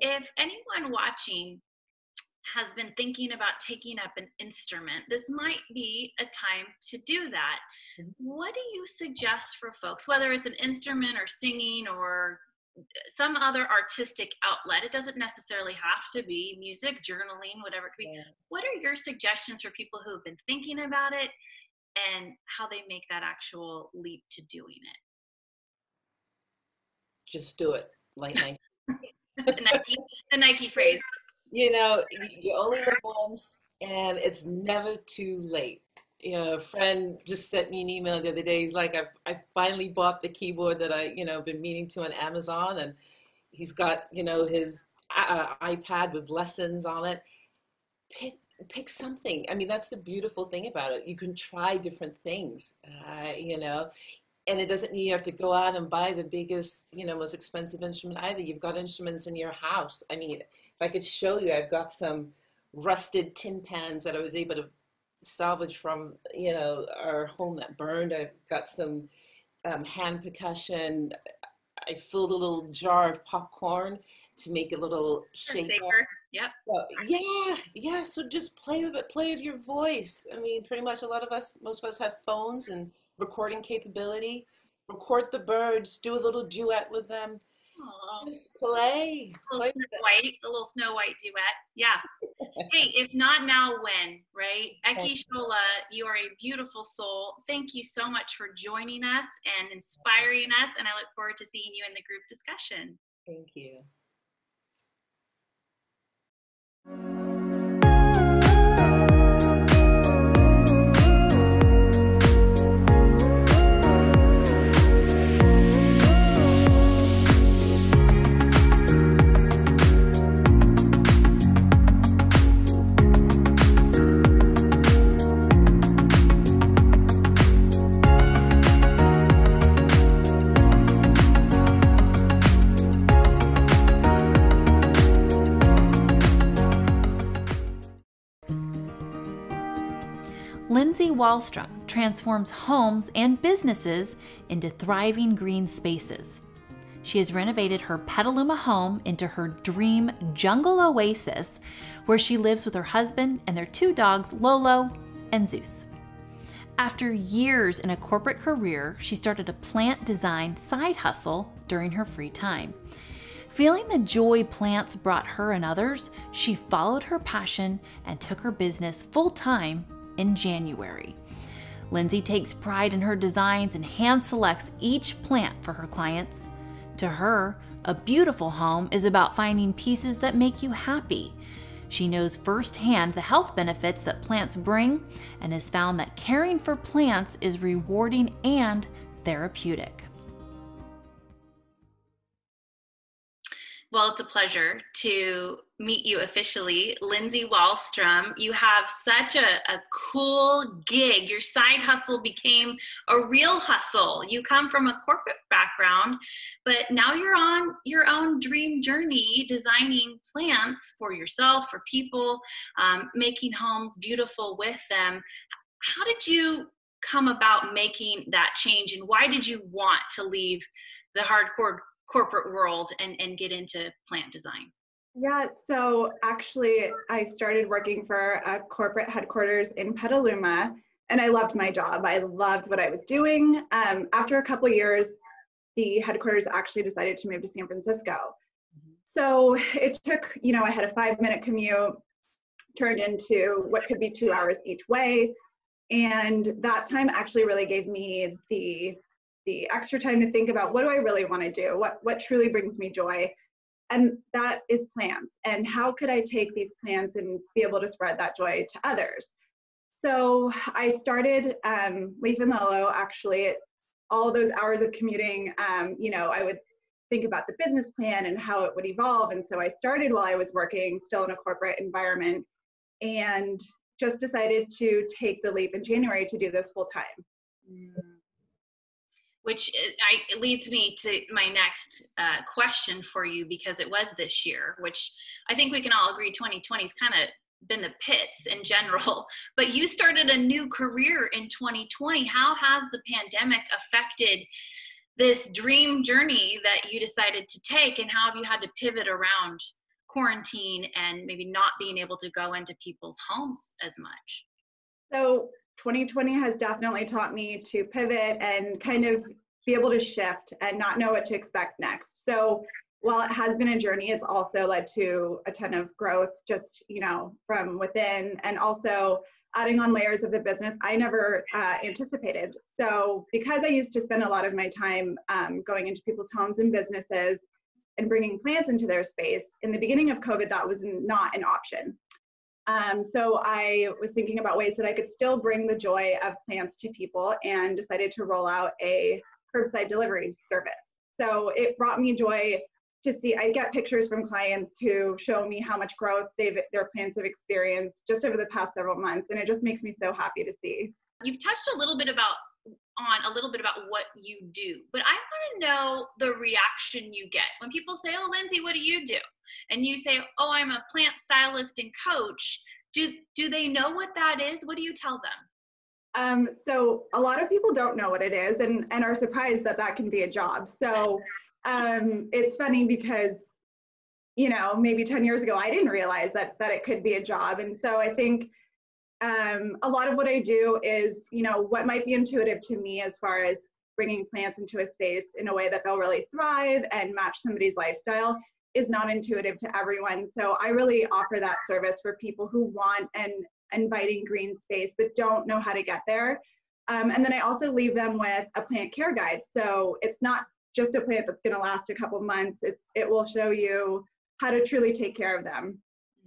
If anyone watching has been thinking about taking up an instrument, this might be a time to do that. Mm-hmm. What do you suggest for folks, whether it's an instrument or singing or some other artistic outlet? It doesn't necessarily have to be music, journaling, whatever it could be. Yeah. What are your suggestions for people who have been thinking about it and how they make that actual leap to doing it? Just do it, like Nike. the Nike, the Nike phrase you know, you only live once, and it's never too late. You know, a friend just sent me an email the other day. He's like, I've I finally bought the keyboard that I, you know, been meaning to on Amazon, and he's got, you know, his uh, iPad with lessons on it. Pick pick something. I mean, that's the beautiful thing about it. You can try different things. Uh, you know, and it doesn't mean you have to go out and buy the biggest, you know, most expensive instrument either. You've got instruments in your house. I mean, if I could show you, I've got some rusted tin pans that I was able to salvage from, you know, our home that burned. I've got some um, hand percussion. I filled a little jar of popcorn to make a little shaker. Yep. So, yeah, yeah. So just play with it. Play with your voice. I mean, pretty much a lot of us, most of us have phones and recording capability. Record the birds. Do a little duet with them. Aww. Just play. A little, Snow White, a little Snow White duet. Yeah. hey, if not now, when, right? Eki Shola, you are a beautiful soul. Thank you so much for joining us and inspiring us. And I look forward to seeing you in the group discussion. Thank you. Lindsay Wallstrom transforms homes and businesses into thriving green spaces. she has renovated her Petaluma home into her dream jungle oasis where she lives with her husband and their two dogs, Lolo and Zeus. After years in a corporate career, she started a plant design side hustle during her free time. Feeling the joy plants brought her and others, she followed her passion and took her business full time in January. Lindsay takes pride in her designs and hand selects each plant for her clients. To her, a beautiful home is about finding pieces that make you happy. She knows firsthand the health benefits that plants bring and has found that caring for plants is rewarding and therapeutic. Well, it's a pleasure to meet you officially. Lindsay Wallstrom, you have such a, a cool gig. Your side hustle became a real hustle. You come from a corporate background, but now you're on your own dream journey designing plants for yourself, for people, um, making homes beautiful with them. How did you come about making that change, and why did you want to leave the hardcore corporate world and, and get into plant design? Yeah, so actually, I started working for a corporate headquarters in Petaluma, and I loved my job. I loved what I was doing. Um, after a couple years, the headquarters actually decided to move to San Francisco. So it took, you know, I had a five minute commute, turned into what could be two hours each way. And that time actually really gave me the the extra time to think about what do I really want to do? What what truly brings me joy? And that is plants. And how could I take these plants and be able to spread that joy to others? So I started um, Leaf and Lolo actually all those hours of commuting, um, you know, I would think about the business plan and how it would evolve. And so I started while I was working still in a corporate environment and just decided to take the leap in January to do this full time. Mm which uh, I, leads me to my next uh, question for you because it was this year, which I think we can all agree 2020 has kind of been the pits in general. But you started a new career in 2020. How has the pandemic affected this dream journey that you decided to take, and how have you had to pivot around quarantine and maybe not being able to go into people's homes as much? So 2020 has definitely taught me to pivot and kind of be able to shift and not know what to expect next. So while it has been a journey, it's also led to a ton of growth just, you know, from within and also adding on layers of the business I never uh, anticipated. So because I used to spend a lot of my time um, going into people's homes and businesses and bringing plants into their space, in the beginning of COVID, that was not an option. Um, so I was thinking about ways that I could still bring the joy of plants to people and decided to roll out a curbside delivery service. So it brought me joy to see I get pictures from clients who show me how much growth they've their plants have experienced just over the past several months and it just makes me so happy to see. You've touched a little bit about on a little bit about what you do, but I want to know the reaction you get when people say, "Oh, Lindsay, what do you do?" and you say, "Oh, I'm a plant stylist and coach." Do do they know what that is? What do you tell them? Um, so a lot of people don't know what it is and, and are surprised that that can be a job. So um, it's funny because, you know, maybe 10 years ago, I didn't realize that, that it could be a job. And so I think um, a lot of what I do is, you know, what might be intuitive to me as far as bringing plants into a space in a way that they'll really thrive and match somebody's lifestyle is not intuitive to everyone. So I really offer that service for people who want an inviting green space but don't know how to get there. Um, and then I also leave them with a plant care guide. So it's not just a plant that's going to last a couple months. It, it will show you how to truly take care of them.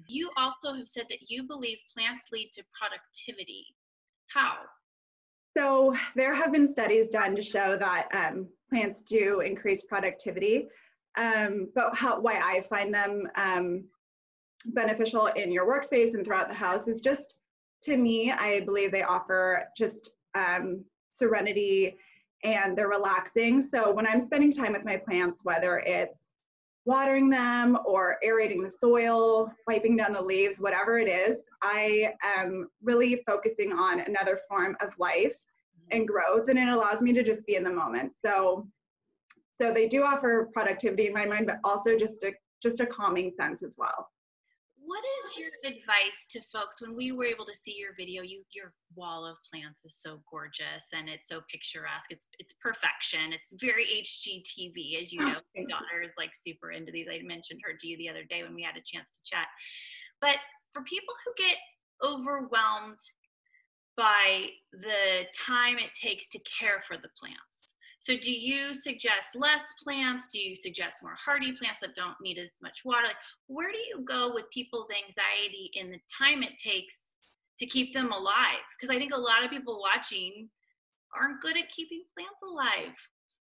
You also have said that you believe plants lead to productivity. How? So there have been studies done to show that um, plants do increase productivity. Um, but how, why I find them um, beneficial in your workspace and throughout the house is just to me i believe they offer just um, serenity and they're relaxing so when i'm spending time with my plants whether it's watering them or aerating the soil wiping down the leaves whatever it is i am really focusing on another form of life and growth and it allows me to just be in the moment so So they do offer productivity in my mind, but also just a just a calming sense as well. What is your advice to folks when we were able to see your video? You your wall of plants is so gorgeous and it's so picturesque. It's it's perfection. It's very HGTV, as you oh, know. My daughter is like super into these. I mentioned her to you the other day when we had a chance to chat. But for people who get overwhelmed by the time it takes to care for the plants. So, do you suggest less plants? Do you suggest more hardy plants that don't need as much water? Like, where do you go with people's anxiety in the time it takes to keep them alive? Because I think a lot of people watching aren't good at keeping plants alive.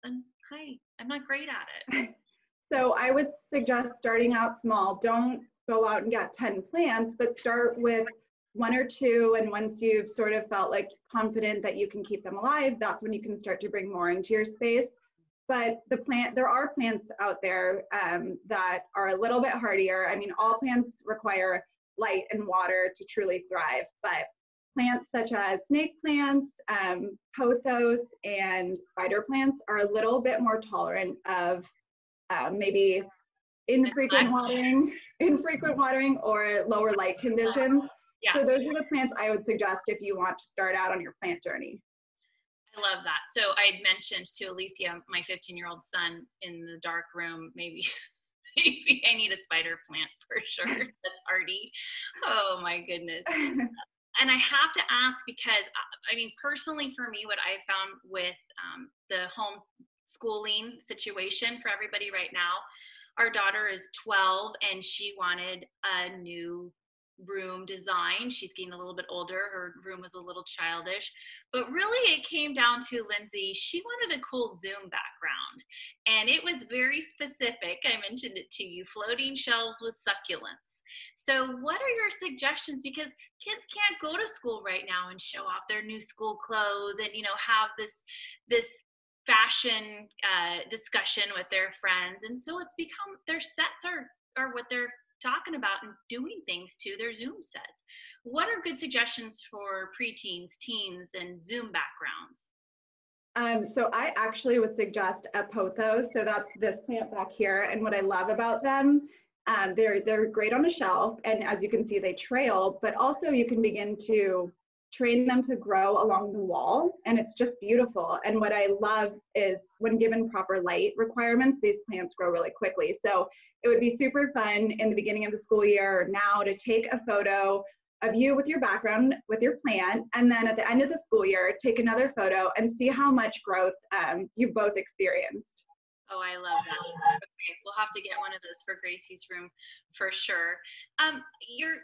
And hi, I'm not great at it. So, I would suggest starting out small. Don't go out and get 10 plants, but start with one or two. And once you've sort of felt like confident that you can keep them alive, that's when you can start to bring more into your space. But the plant, there are plants out there um, that are a little bit hardier. I mean, all plants require light and water to truly thrive, but plants such as snake plants, um, pothos, and spider plants are a little bit more tolerant of uh, maybe infrequent watering, infrequent watering or lower light conditions. Yeah. So those are the plants I would suggest if you want to start out on your plant journey. I love that. So I had mentioned to Alicia, my 15 year old son in the dark room, maybe maybe I need a spider plant for sure. That's hardy. Oh my goodness. and I have to ask because I mean, personally for me, what I found with um, the home schooling situation for everybody right now, our daughter is 12 and she wanted a new room design. She's getting a little bit older. Her room was a little childish. But really, it came down to Lindsay. She wanted a cool Zoom background. And it was very specific. I mentioned it to you floating shelves with succulents. So, what are your suggestions? Because kids can't go to school right now and show off their new school clothes and, you know, have this, this fashion uh, discussion with their friends and so it's become their sets are are what they're talking about and doing things to their zoom sets what are good suggestions for preteens teens and zoom backgrounds um, so I actually would suggest a pothos. So that's this plant back here. And what I love about them, um, they're they're great on a shelf, and as you can see, they trail. But also, you can begin to train them to grow along the wall and it's just beautiful and what i love is when given proper light requirements these plants grow really quickly so it would be super fun in the beginning of the school year now to take a photo of you with your background with your plant and then at the end of the school year take another photo and see how much growth um, you've both experienced Oh, I love that. Okay, we'll have to get one of those for Gracie's room for sure. Um, you're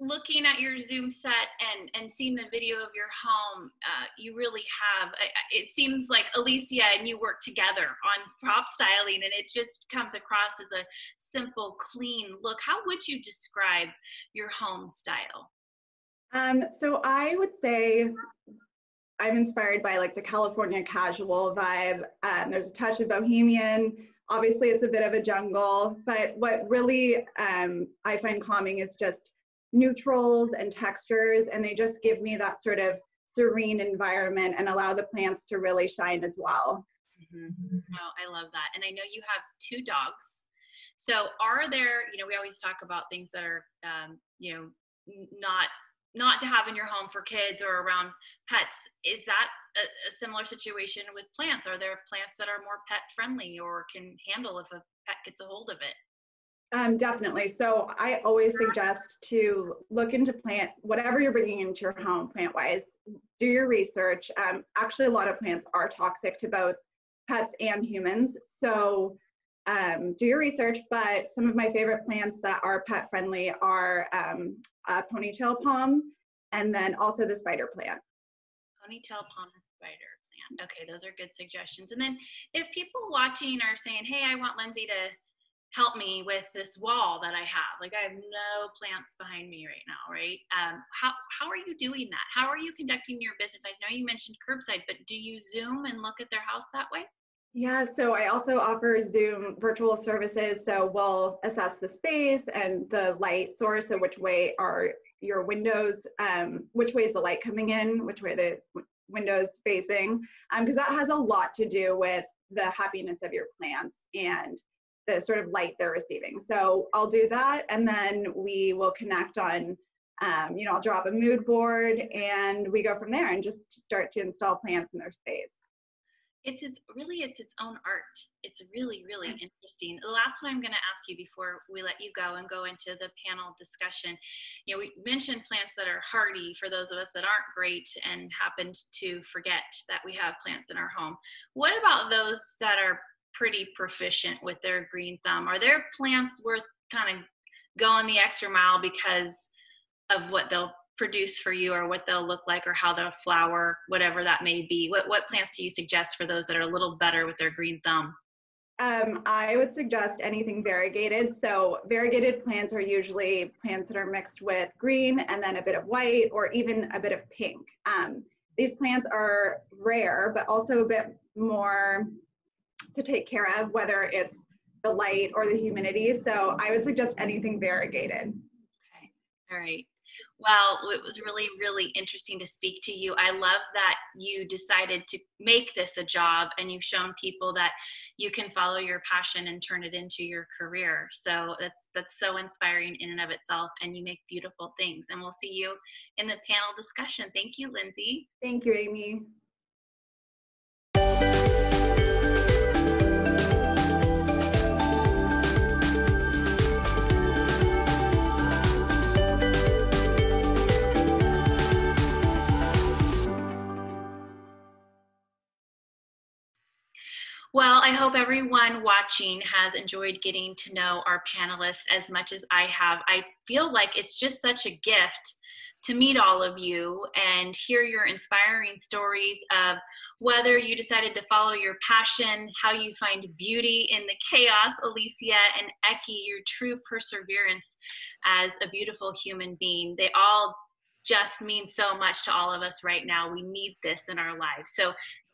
looking at your zoom set and and seeing the video of your home uh, you really have it seems like alicia and you work together on prop styling and it just comes across as a simple clean look. How would you describe your home style? Um, so i would say i'm inspired by like the california casual vibe. Um, there's a touch of bohemian. Obviously it's a bit of a jungle but what really um, i find calming is just neutrals and textures, and they just give me that sort of serene environment and allow the plants to really shine as well. Mm-hmm. Oh, I love that. And I know you have two dogs. So are there, you know, we always talk about things that are, um, you know, not not to have in your home for kids or around pets. Is that a, a similar situation with plants? Are there plants that are more pet friendly or can handle if a pet gets a hold of it? Um, definitely. So I always suggest to look into plant, whatever you're bringing into your home plant wise, do your research. Um, actually, a lot of plants are toxic to both pets and humans. So um, do your research. But some of my favorite plants that are pet friendly are um, a ponytail palm and then also the spider plant. Ponytail palm and spider plant. Okay, those are good suggestions. And then if people watching are saying, hey, I want Lindsay to help me with this wall that I have. Like I have no plants behind me right now, right? Um, how how are you doing that? How are you conducting your business? I know you mentioned curbside, but do you Zoom and look at their house that way? Yeah, so I also offer Zoom virtual services. So we'll assess the space and the light source. So which way are your windows? Um, which way is the light coming in? Which way the windows facing? Because um, that has a lot to do with the happiness of your plants and the sort of light they're receiving. So I'll do that, and then we will connect on. Um, you know, I'll drop a mood board, and we go from there, and just start to install plants in their space it's it's really it's its own art it's really really interesting the last one i'm going to ask you before we let you go and go into the panel discussion you know we mentioned plants that are hardy for those of us that aren't great and happened to forget that we have plants in our home what about those that are pretty proficient with their green thumb are there plants worth kind of going the extra mile because of what they'll produce for you or what they'll look like or how they'll flower, whatever that may be. What, what plants do you suggest for those that are a little better with their green thumb? Um, I would suggest anything variegated. So variegated plants are usually plants that are mixed with green and then a bit of white or even a bit of pink. Um, these plants are rare, but also a bit more to take care of, whether it's the light or the humidity. So I would suggest anything variegated. Okay. All right. Well, it was really, really interesting to speak to you. I love that you decided to make this a job and you've shown people that you can follow your passion and turn it into your career. So that's that's so inspiring in and of itself and you make beautiful things. And we'll see you in the panel discussion. Thank you, Lindsay. Thank you, Amy. Well, I hope everyone watching has enjoyed getting to know our panelists as much as I have. I feel like it's just such a gift to meet all of you and hear your inspiring stories of whether you decided to follow your passion, how you find beauty in the chaos, Alicia and Eki, your true perseverance as a beautiful human being. They all just mean so much to all of us right now. We need this in our lives. So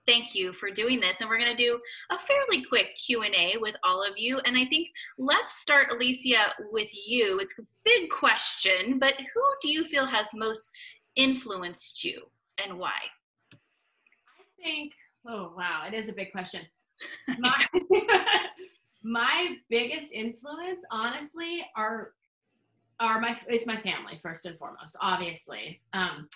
thank you for doing this. And we're going to do a fairly quick q&a with all of you. And i think let's start alicia with you. It's a big question but who do you feel has most influenced you and why? I think oh wow it is a big question. My, my biggest influence honestly are are my it's my family first and foremost obviously. Um,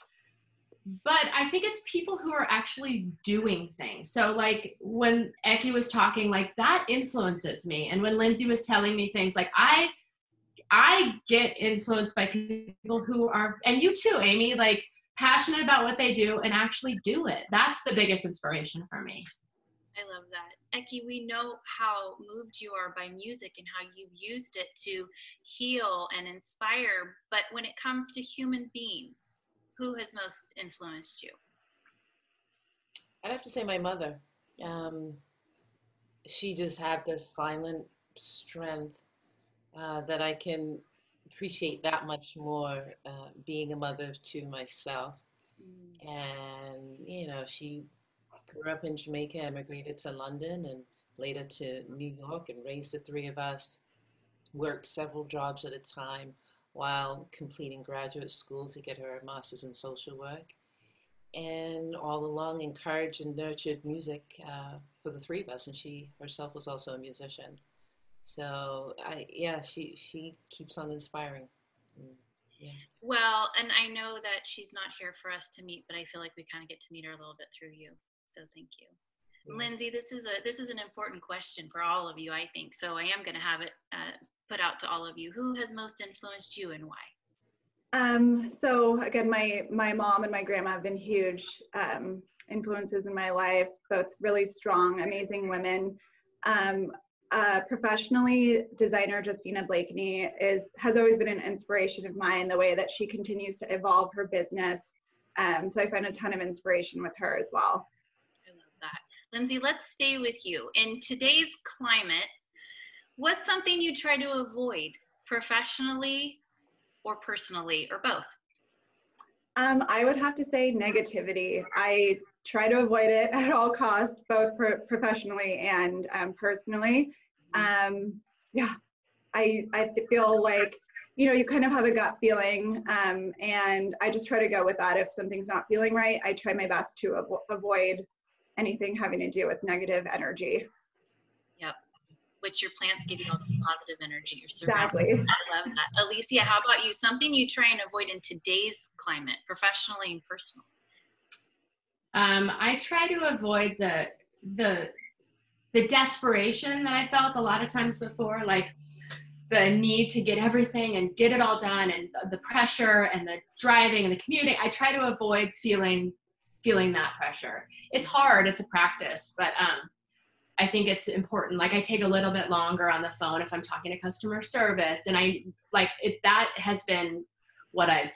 but I think it's people who are actually doing things. So like when Eki was talking, like that influences me. And when Lindsay was telling me things, like I I get influenced by people who are and you too, Amy, like passionate about what they do and actually do it. That's the biggest inspiration for me. I love that. Eki, we know how moved you are by music and how you've used it to heal and inspire. But when it comes to human beings, who has most influenced you? I'd have to say my mother. Um, she just had this silent strength uh, that I can appreciate that much more uh, being a mother to myself. Mm. And, you know, she grew up in Jamaica, emigrated to London, and later to New York and raised the three of us, worked several jobs at a time while completing graduate school to get her master's in social work. And all along encouraged and nurtured music uh, for the three of us, and she herself was also a musician. So I, yeah, she she keeps on inspiring. Mm, yeah. Well, and I know that she's not here for us to meet, but I feel like we kind of get to meet her a little bit through you. So thank you. Yeah. Lindsay, this is a this is an important question for all of you, I think. So I am going to have it uh, put out to all of you? Who has most influenced you and why? Um, so again, my my mom and my grandma have been huge um, influences in my life. Both really strong, amazing women. Um, uh, professionally, designer Justina Blakeney is has always been an inspiration of mine. The way that she continues to evolve her business, um, so I find a ton of inspiration with her as well. I love that, Lindsay. Let's stay with you in today's climate What's something you try to avoid professionally or personally or both? Um, I would have to say negativity. I try to avoid it at all costs, both pro- professionally and um, personally. Um, yeah, I I feel like you know you kind of have a gut feeling, um, and I just try to go with that. If something's not feeling right, I try my best to avo- avoid anything having to do with negative energy. Yep. Which your plants give you all the positive energy. You're Exactly. I love that. Alicia, how about you? Something you try and avoid in today's climate, professionally and personally. Um, I try to avoid the the the desperation that I felt a lot of times before, like the need to get everything and get it all done, and the pressure and the driving and the commuting. I try to avoid feeling feeling that pressure. It's hard. It's a practice, but um, I think it's important. Like I take a little bit longer on the phone if I'm talking to customer service, and I like it. That has been what I've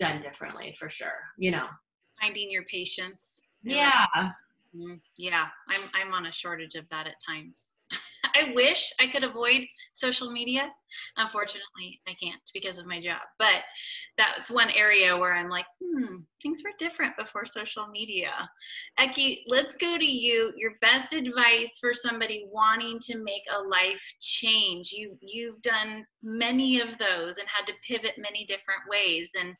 done differently for sure. You know finding your patience. Yeah. Mm, yeah, I'm I'm on a shortage of that at times. I wish I could avoid social media. Unfortunately, I can't because of my job. But that's one area where I'm like, hmm, things were different before social media. Eki, let's go to you. Your best advice for somebody wanting to make a life change. You you've done many of those and had to pivot many different ways. And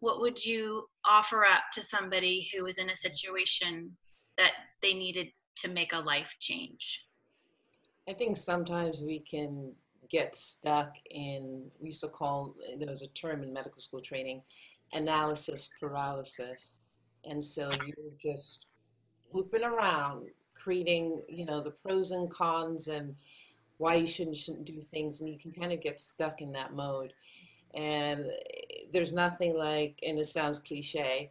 what would you offer up to somebody who is in a situation that they needed to make a life change? I think sometimes we can get stuck in, we used to call, there was a term in medical school training, analysis paralysis. And so you're just looping around, creating, you know, the pros and cons and why you shouldn't, shouldn't do things. And you can kind of get stuck in that mode. And there's nothing like, and it sounds cliche,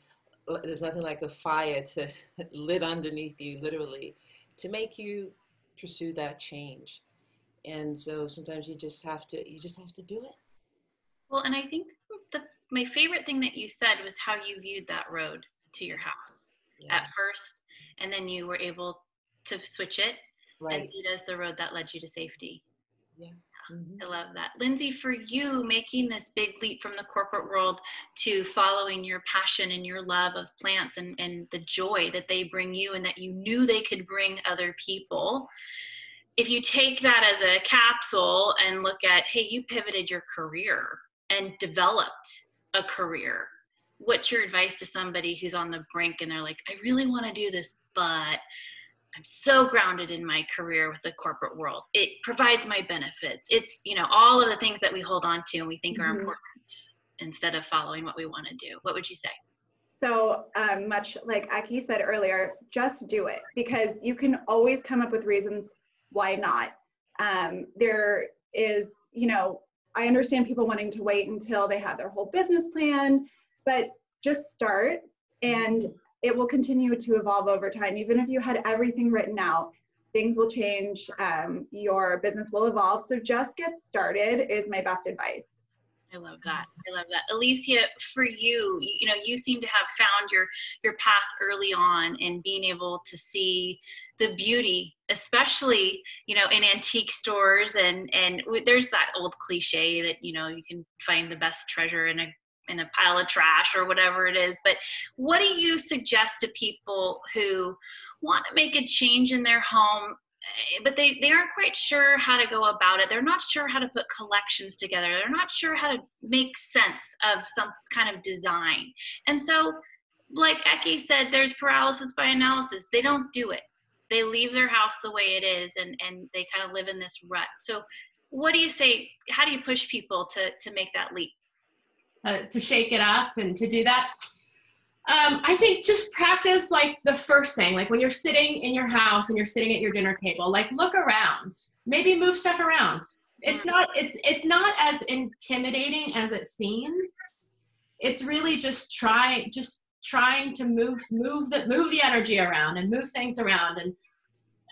there's nothing like a fire to lit underneath you, literally, to make you pursue that change. And so sometimes you just have to, you just have to do it. Well, and I think the, my favorite thing that you said was how you viewed that road to your house yeah. at first, and then you were able to switch it right. and it as the road that led you to safety. Yeah. Mm-hmm. I love that. Lindsay, for you making this big leap from the corporate world to following your passion and your love of plants and, and the joy that they bring you and that you knew they could bring other people. If you take that as a capsule and look at, hey, you pivoted your career and developed a career, what's your advice to somebody who's on the brink and they're like, I really want to do this, but I'm so grounded in my career with the corporate world. It provides my benefits. It's, you know, all of the things that we hold on to and we think mm-hmm. are important instead of following what we want to do. What would you say? So, um, much like Aki said earlier, just do it because you can always come up with reasons why not. Um, there is, you know, I understand people wanting to wait until they have their whole business plan, but just start and it will continue to evolve over time. Even if you had everything written out, things will change. Um, your business will evolve. So just get started is my best advice. I love that. I love that. Alicia, for you, you know, you seem to have found your your path early on in being able to see the beauty, especially, you know, in antique stores and and there's that old cliche that, you know, you can find the best treasure in a in a pile of trash or whatever it is. But what do you suggest to people who want to make a change in their home? Eh, but they, they aren't quite sure how to go about it. They're not sure how to put collections together. They're not sure how to make sense of some kind of design. And so, like Eki said, there's paralysis by analysis. They don't do it. They leave their house the way it is and, and they kind of live in this rut. So what do you say? How do you push people to, to make that leap? Uh, to shake it up and to do that. Um, I think just practice like the first thing, like when you're sitting in your house and you're sitting at your dinner table, like look around, maybe move stuff around. It's mm-hmm. not it's it's not as intimidating as it seems. It's really just try just trying to move move the move the energy around and move things around and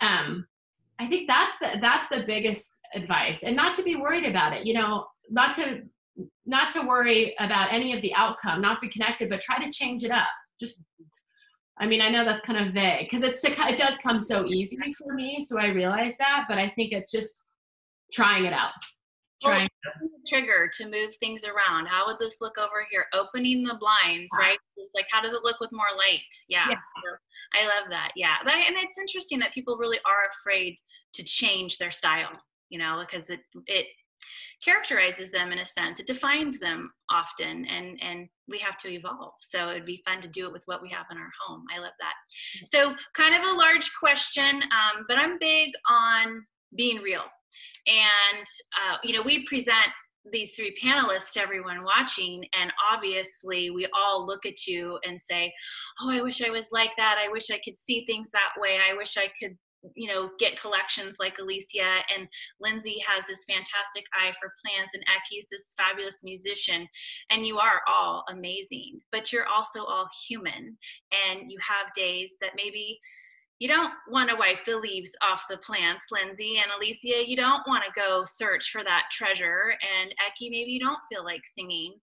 um I think that's the that's the biggest advice and not to be worried about it. You know, not to not to worry about any of the outcome, not be connected, but try to change it up. Just, I mean, I know that's kind of vague because it's it does come so easy for me, so I realize that. But I think it's just trying it out. Trying well, trigger to move things around. How would this look over here? Opening the blinds, right? It's like how does it look with more light? Yeah, yeah. So I love that. Yeah, and it's interesting that people really are afraid to change their style. You know, because it it characterizes them in a sense. It defines them often, and and we have to evolve. So it'd be fun to do it with what we have in our home. I love that. So kind of a large question, um, but I'm big on being real. And uh, you know, we present these three panelists to everyone watching and obviously we all look at you and say oh i wish i was like that i wish i could see things that way i wish i could you know get collections like alicia and lindsay has this fantastic eye for plants and Eki's this fabulous musician and you are all amazing but you're also all human and you have days that maybe you don't want to wipe the leaves off the plants, Lindsay and Alicia. You don't want to go search for that treasure. And Ecky, maybe you don't feel like singing.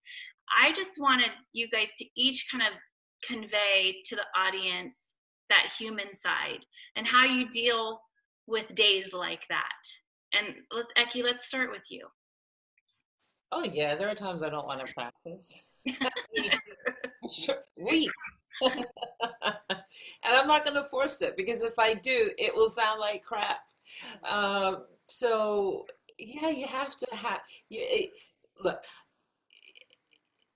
I just wanted you guys to each kind of convey to the audience that human side and how you deal with days like that. And let's, Eki, let's start with you. Oh yeah, there are times I don't want to practice. Weeks. and I'm not going to force it because if I do, it will sound like crap. Um, so yeah, you have to have. You, it, look,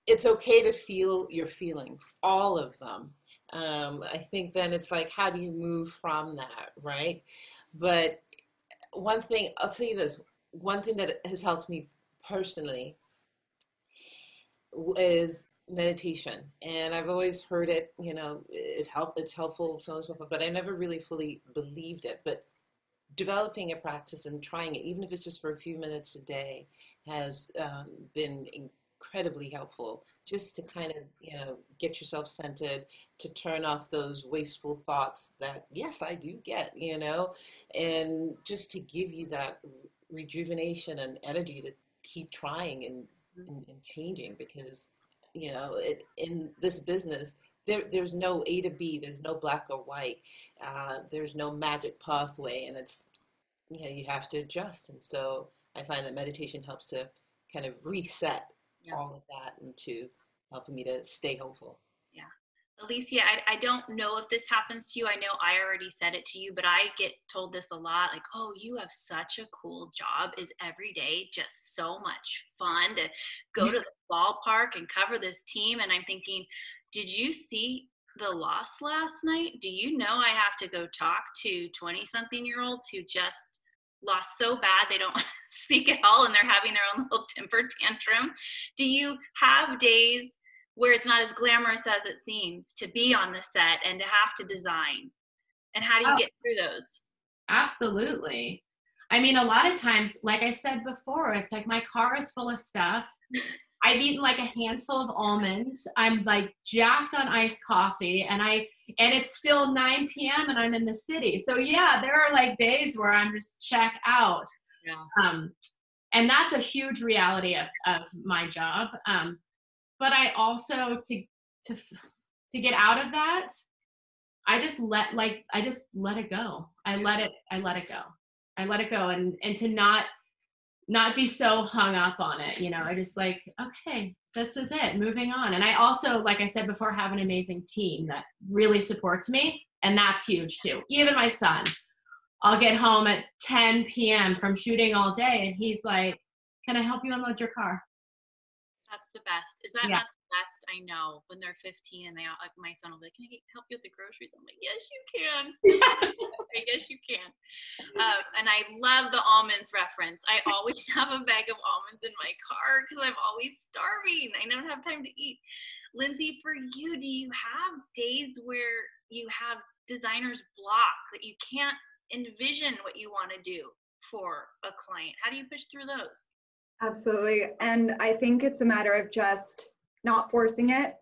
it's okay to feel your feelings, all of them. Um, I think then it's like, how do you move from that, right? But one thing, I'll tell you this one thing that has helped me personally is meditation. And I've always heard it, you know, it help, it's helpful, so on and so forth, but I never really fully believed it. But developing a practice and trying it, even if it's just for a few minutes a day, has um, been incredibly helpful just to kind of you know get yourself centered to turn off those wasteful thoughts that yes i do get you know and just to give you that rejuvenation and energy to keep trying and, and, and changing because you know it, in this business there, there's no a to b there's no black or white uh, there's no magic pathway and it's you know you have to adjust and so i find that meditation helps to kind of reset yeah. all of that into helping me to stay hopeful. Yeah. Alicia, I, I don't know if this happens to you. I know I already said it to you, but I get told this a lot like, oh, you have such a cool job. Is every day just so much fun to go to the ballpark and cover this team? And I'm thinking, did you see the loss last night? Do you know I have to go talk to 20 something year olds who just lost so bad they don't speak at all and they're having their own little temper tantrum? Do you have days where it's not as glamorous as it seems to be on the set and to have to design? And how do you oh, get through those? Absolutely. I mean, a lot of times, like I said before, it's like my car is full of stuff. I've eaten like a handful of almonds. I'm like jacked on iced coffee and I and it's still 9 p.m. and I'm in the city. So yeah, there are like days where I'm just check out. Yeah. Um, and that's a huge reality of, of my job. Um, but I also to to to get out of that, I just let like I just let it go. I let it I let it go. I let it go and and to not not be so hung up on it. You know, I just like, okay, this is it, moving on. And I also, like I said before, have an amazing team that really supports me. And that's huge too. Even my son, I'll get home at 10 p.m. from shooting all day, and he's like, Can I help you unload your car? That's the best. Is that yeah. not best I know when they're 15 and they all, like my son will be like, Can I help you with the groceries? I'm like, Yes, you can. I guess you can. Um, and I love the almonds reference. I always have a bag of almonds in my car because I'm always starving. I never have time to eat. Lindsay, for you, do you have days where you have designer's block that you can't envision what you want to do for a client? How do you push through those? Absolutely. And I think it's a matter of just not forcing it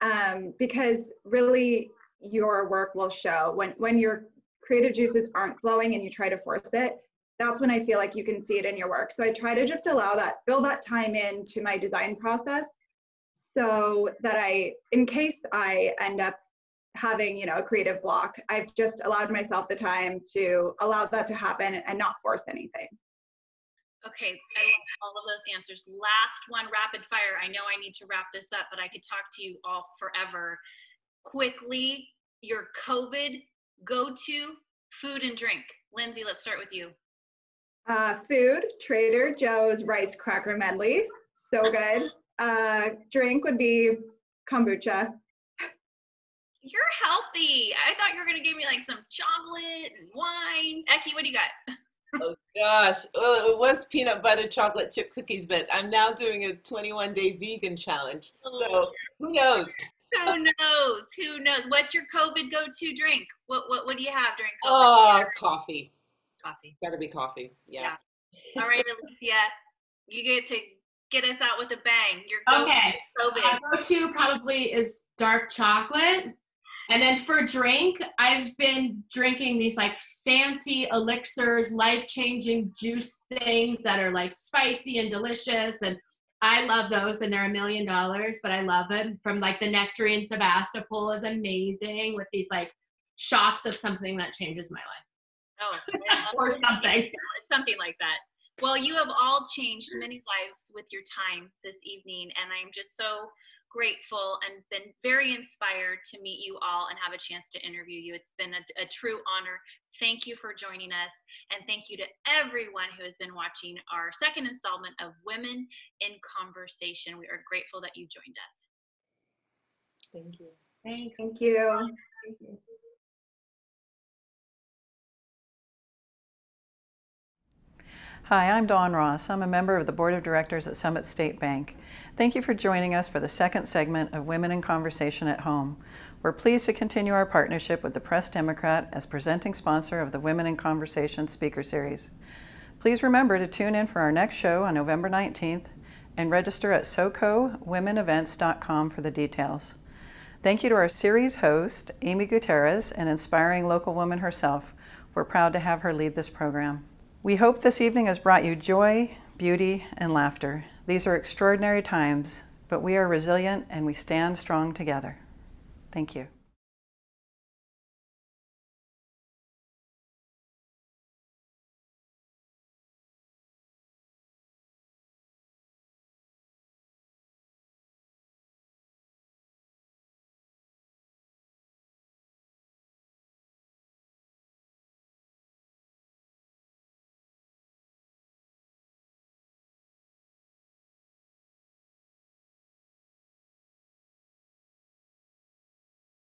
um, because really your work will show. When when your creative juices aren't flowing and you try to force it that's when i feel like you can see it in your work. So i try to just allow that build that time into my design process so that i in case i end up having you know a creative block i've just allowed myself the time to allow that to happen and not force anything Okay, I love all of those answers. Last one, rapid fire. I know I need to wrap this up, but I could talk to you all forever. Quickly, your COVID go to food and drink. Lindsay, let's start with you. Uh, food, Trader Joe's rice cracker medley. So good. Uh, drink would be kombucha. You're healthy. I thought you were gonna give me like some chocolate and wine. Eki, what do you got? oh gosh, well, it was peanut butter chocolate chip cookies, but I'm now doing a 21 day vegan challenge. So Oh. who knows? Who knows? Who knows? What's your COVID go-to drink? What what what do you have during COVID? Oh, coffee. Coffee. Gotta be coffee. Yeah. All right, Alicia, you get to get us out with a bang. Your go Okay. COVID. My go-to probably is dark chocolate. And then for drink, I've been drinking these like fancy elixirs, life-changing juice things that are like spicy and delicious. And I love those, and they're a million dollars, but I love them. From like the Nectary Sebastopol is amazing with these like shots of something that changes my life. Oh, Or something. Something like that. Well, you have all changed many lives with your time this evening, and I'm just so grateful and been very inspired to meet you all and have a chance to interview you. It's been a, a true honor. Thank you for joining us, and thank you to everyone who has been watching our second installment of Women in Conversation. We are grateful that you joined us. Thank you. Thanks. Thank you. Hi, I'm Dawn Ross. I'm a member of the Board of Directors at Summit State Bank. Thank you for joining us for the second segment of Women in Conversation at Home. We're pleased to continue our partnership with the Press Democrat as presenting sponsor of the Women in Conversation Speaker Series. Please remember to tune in for our next show on November 19th and register at socowomenevents.com for the details. Thank you to our series host, Amy Gutierrez, an inspiring local woman herself. We're proud to have her lead this program. We hope this evening has brought you joy, beauty, and laughter. These are extraordinary times, but we are resilient and we stand strong together. Thank you.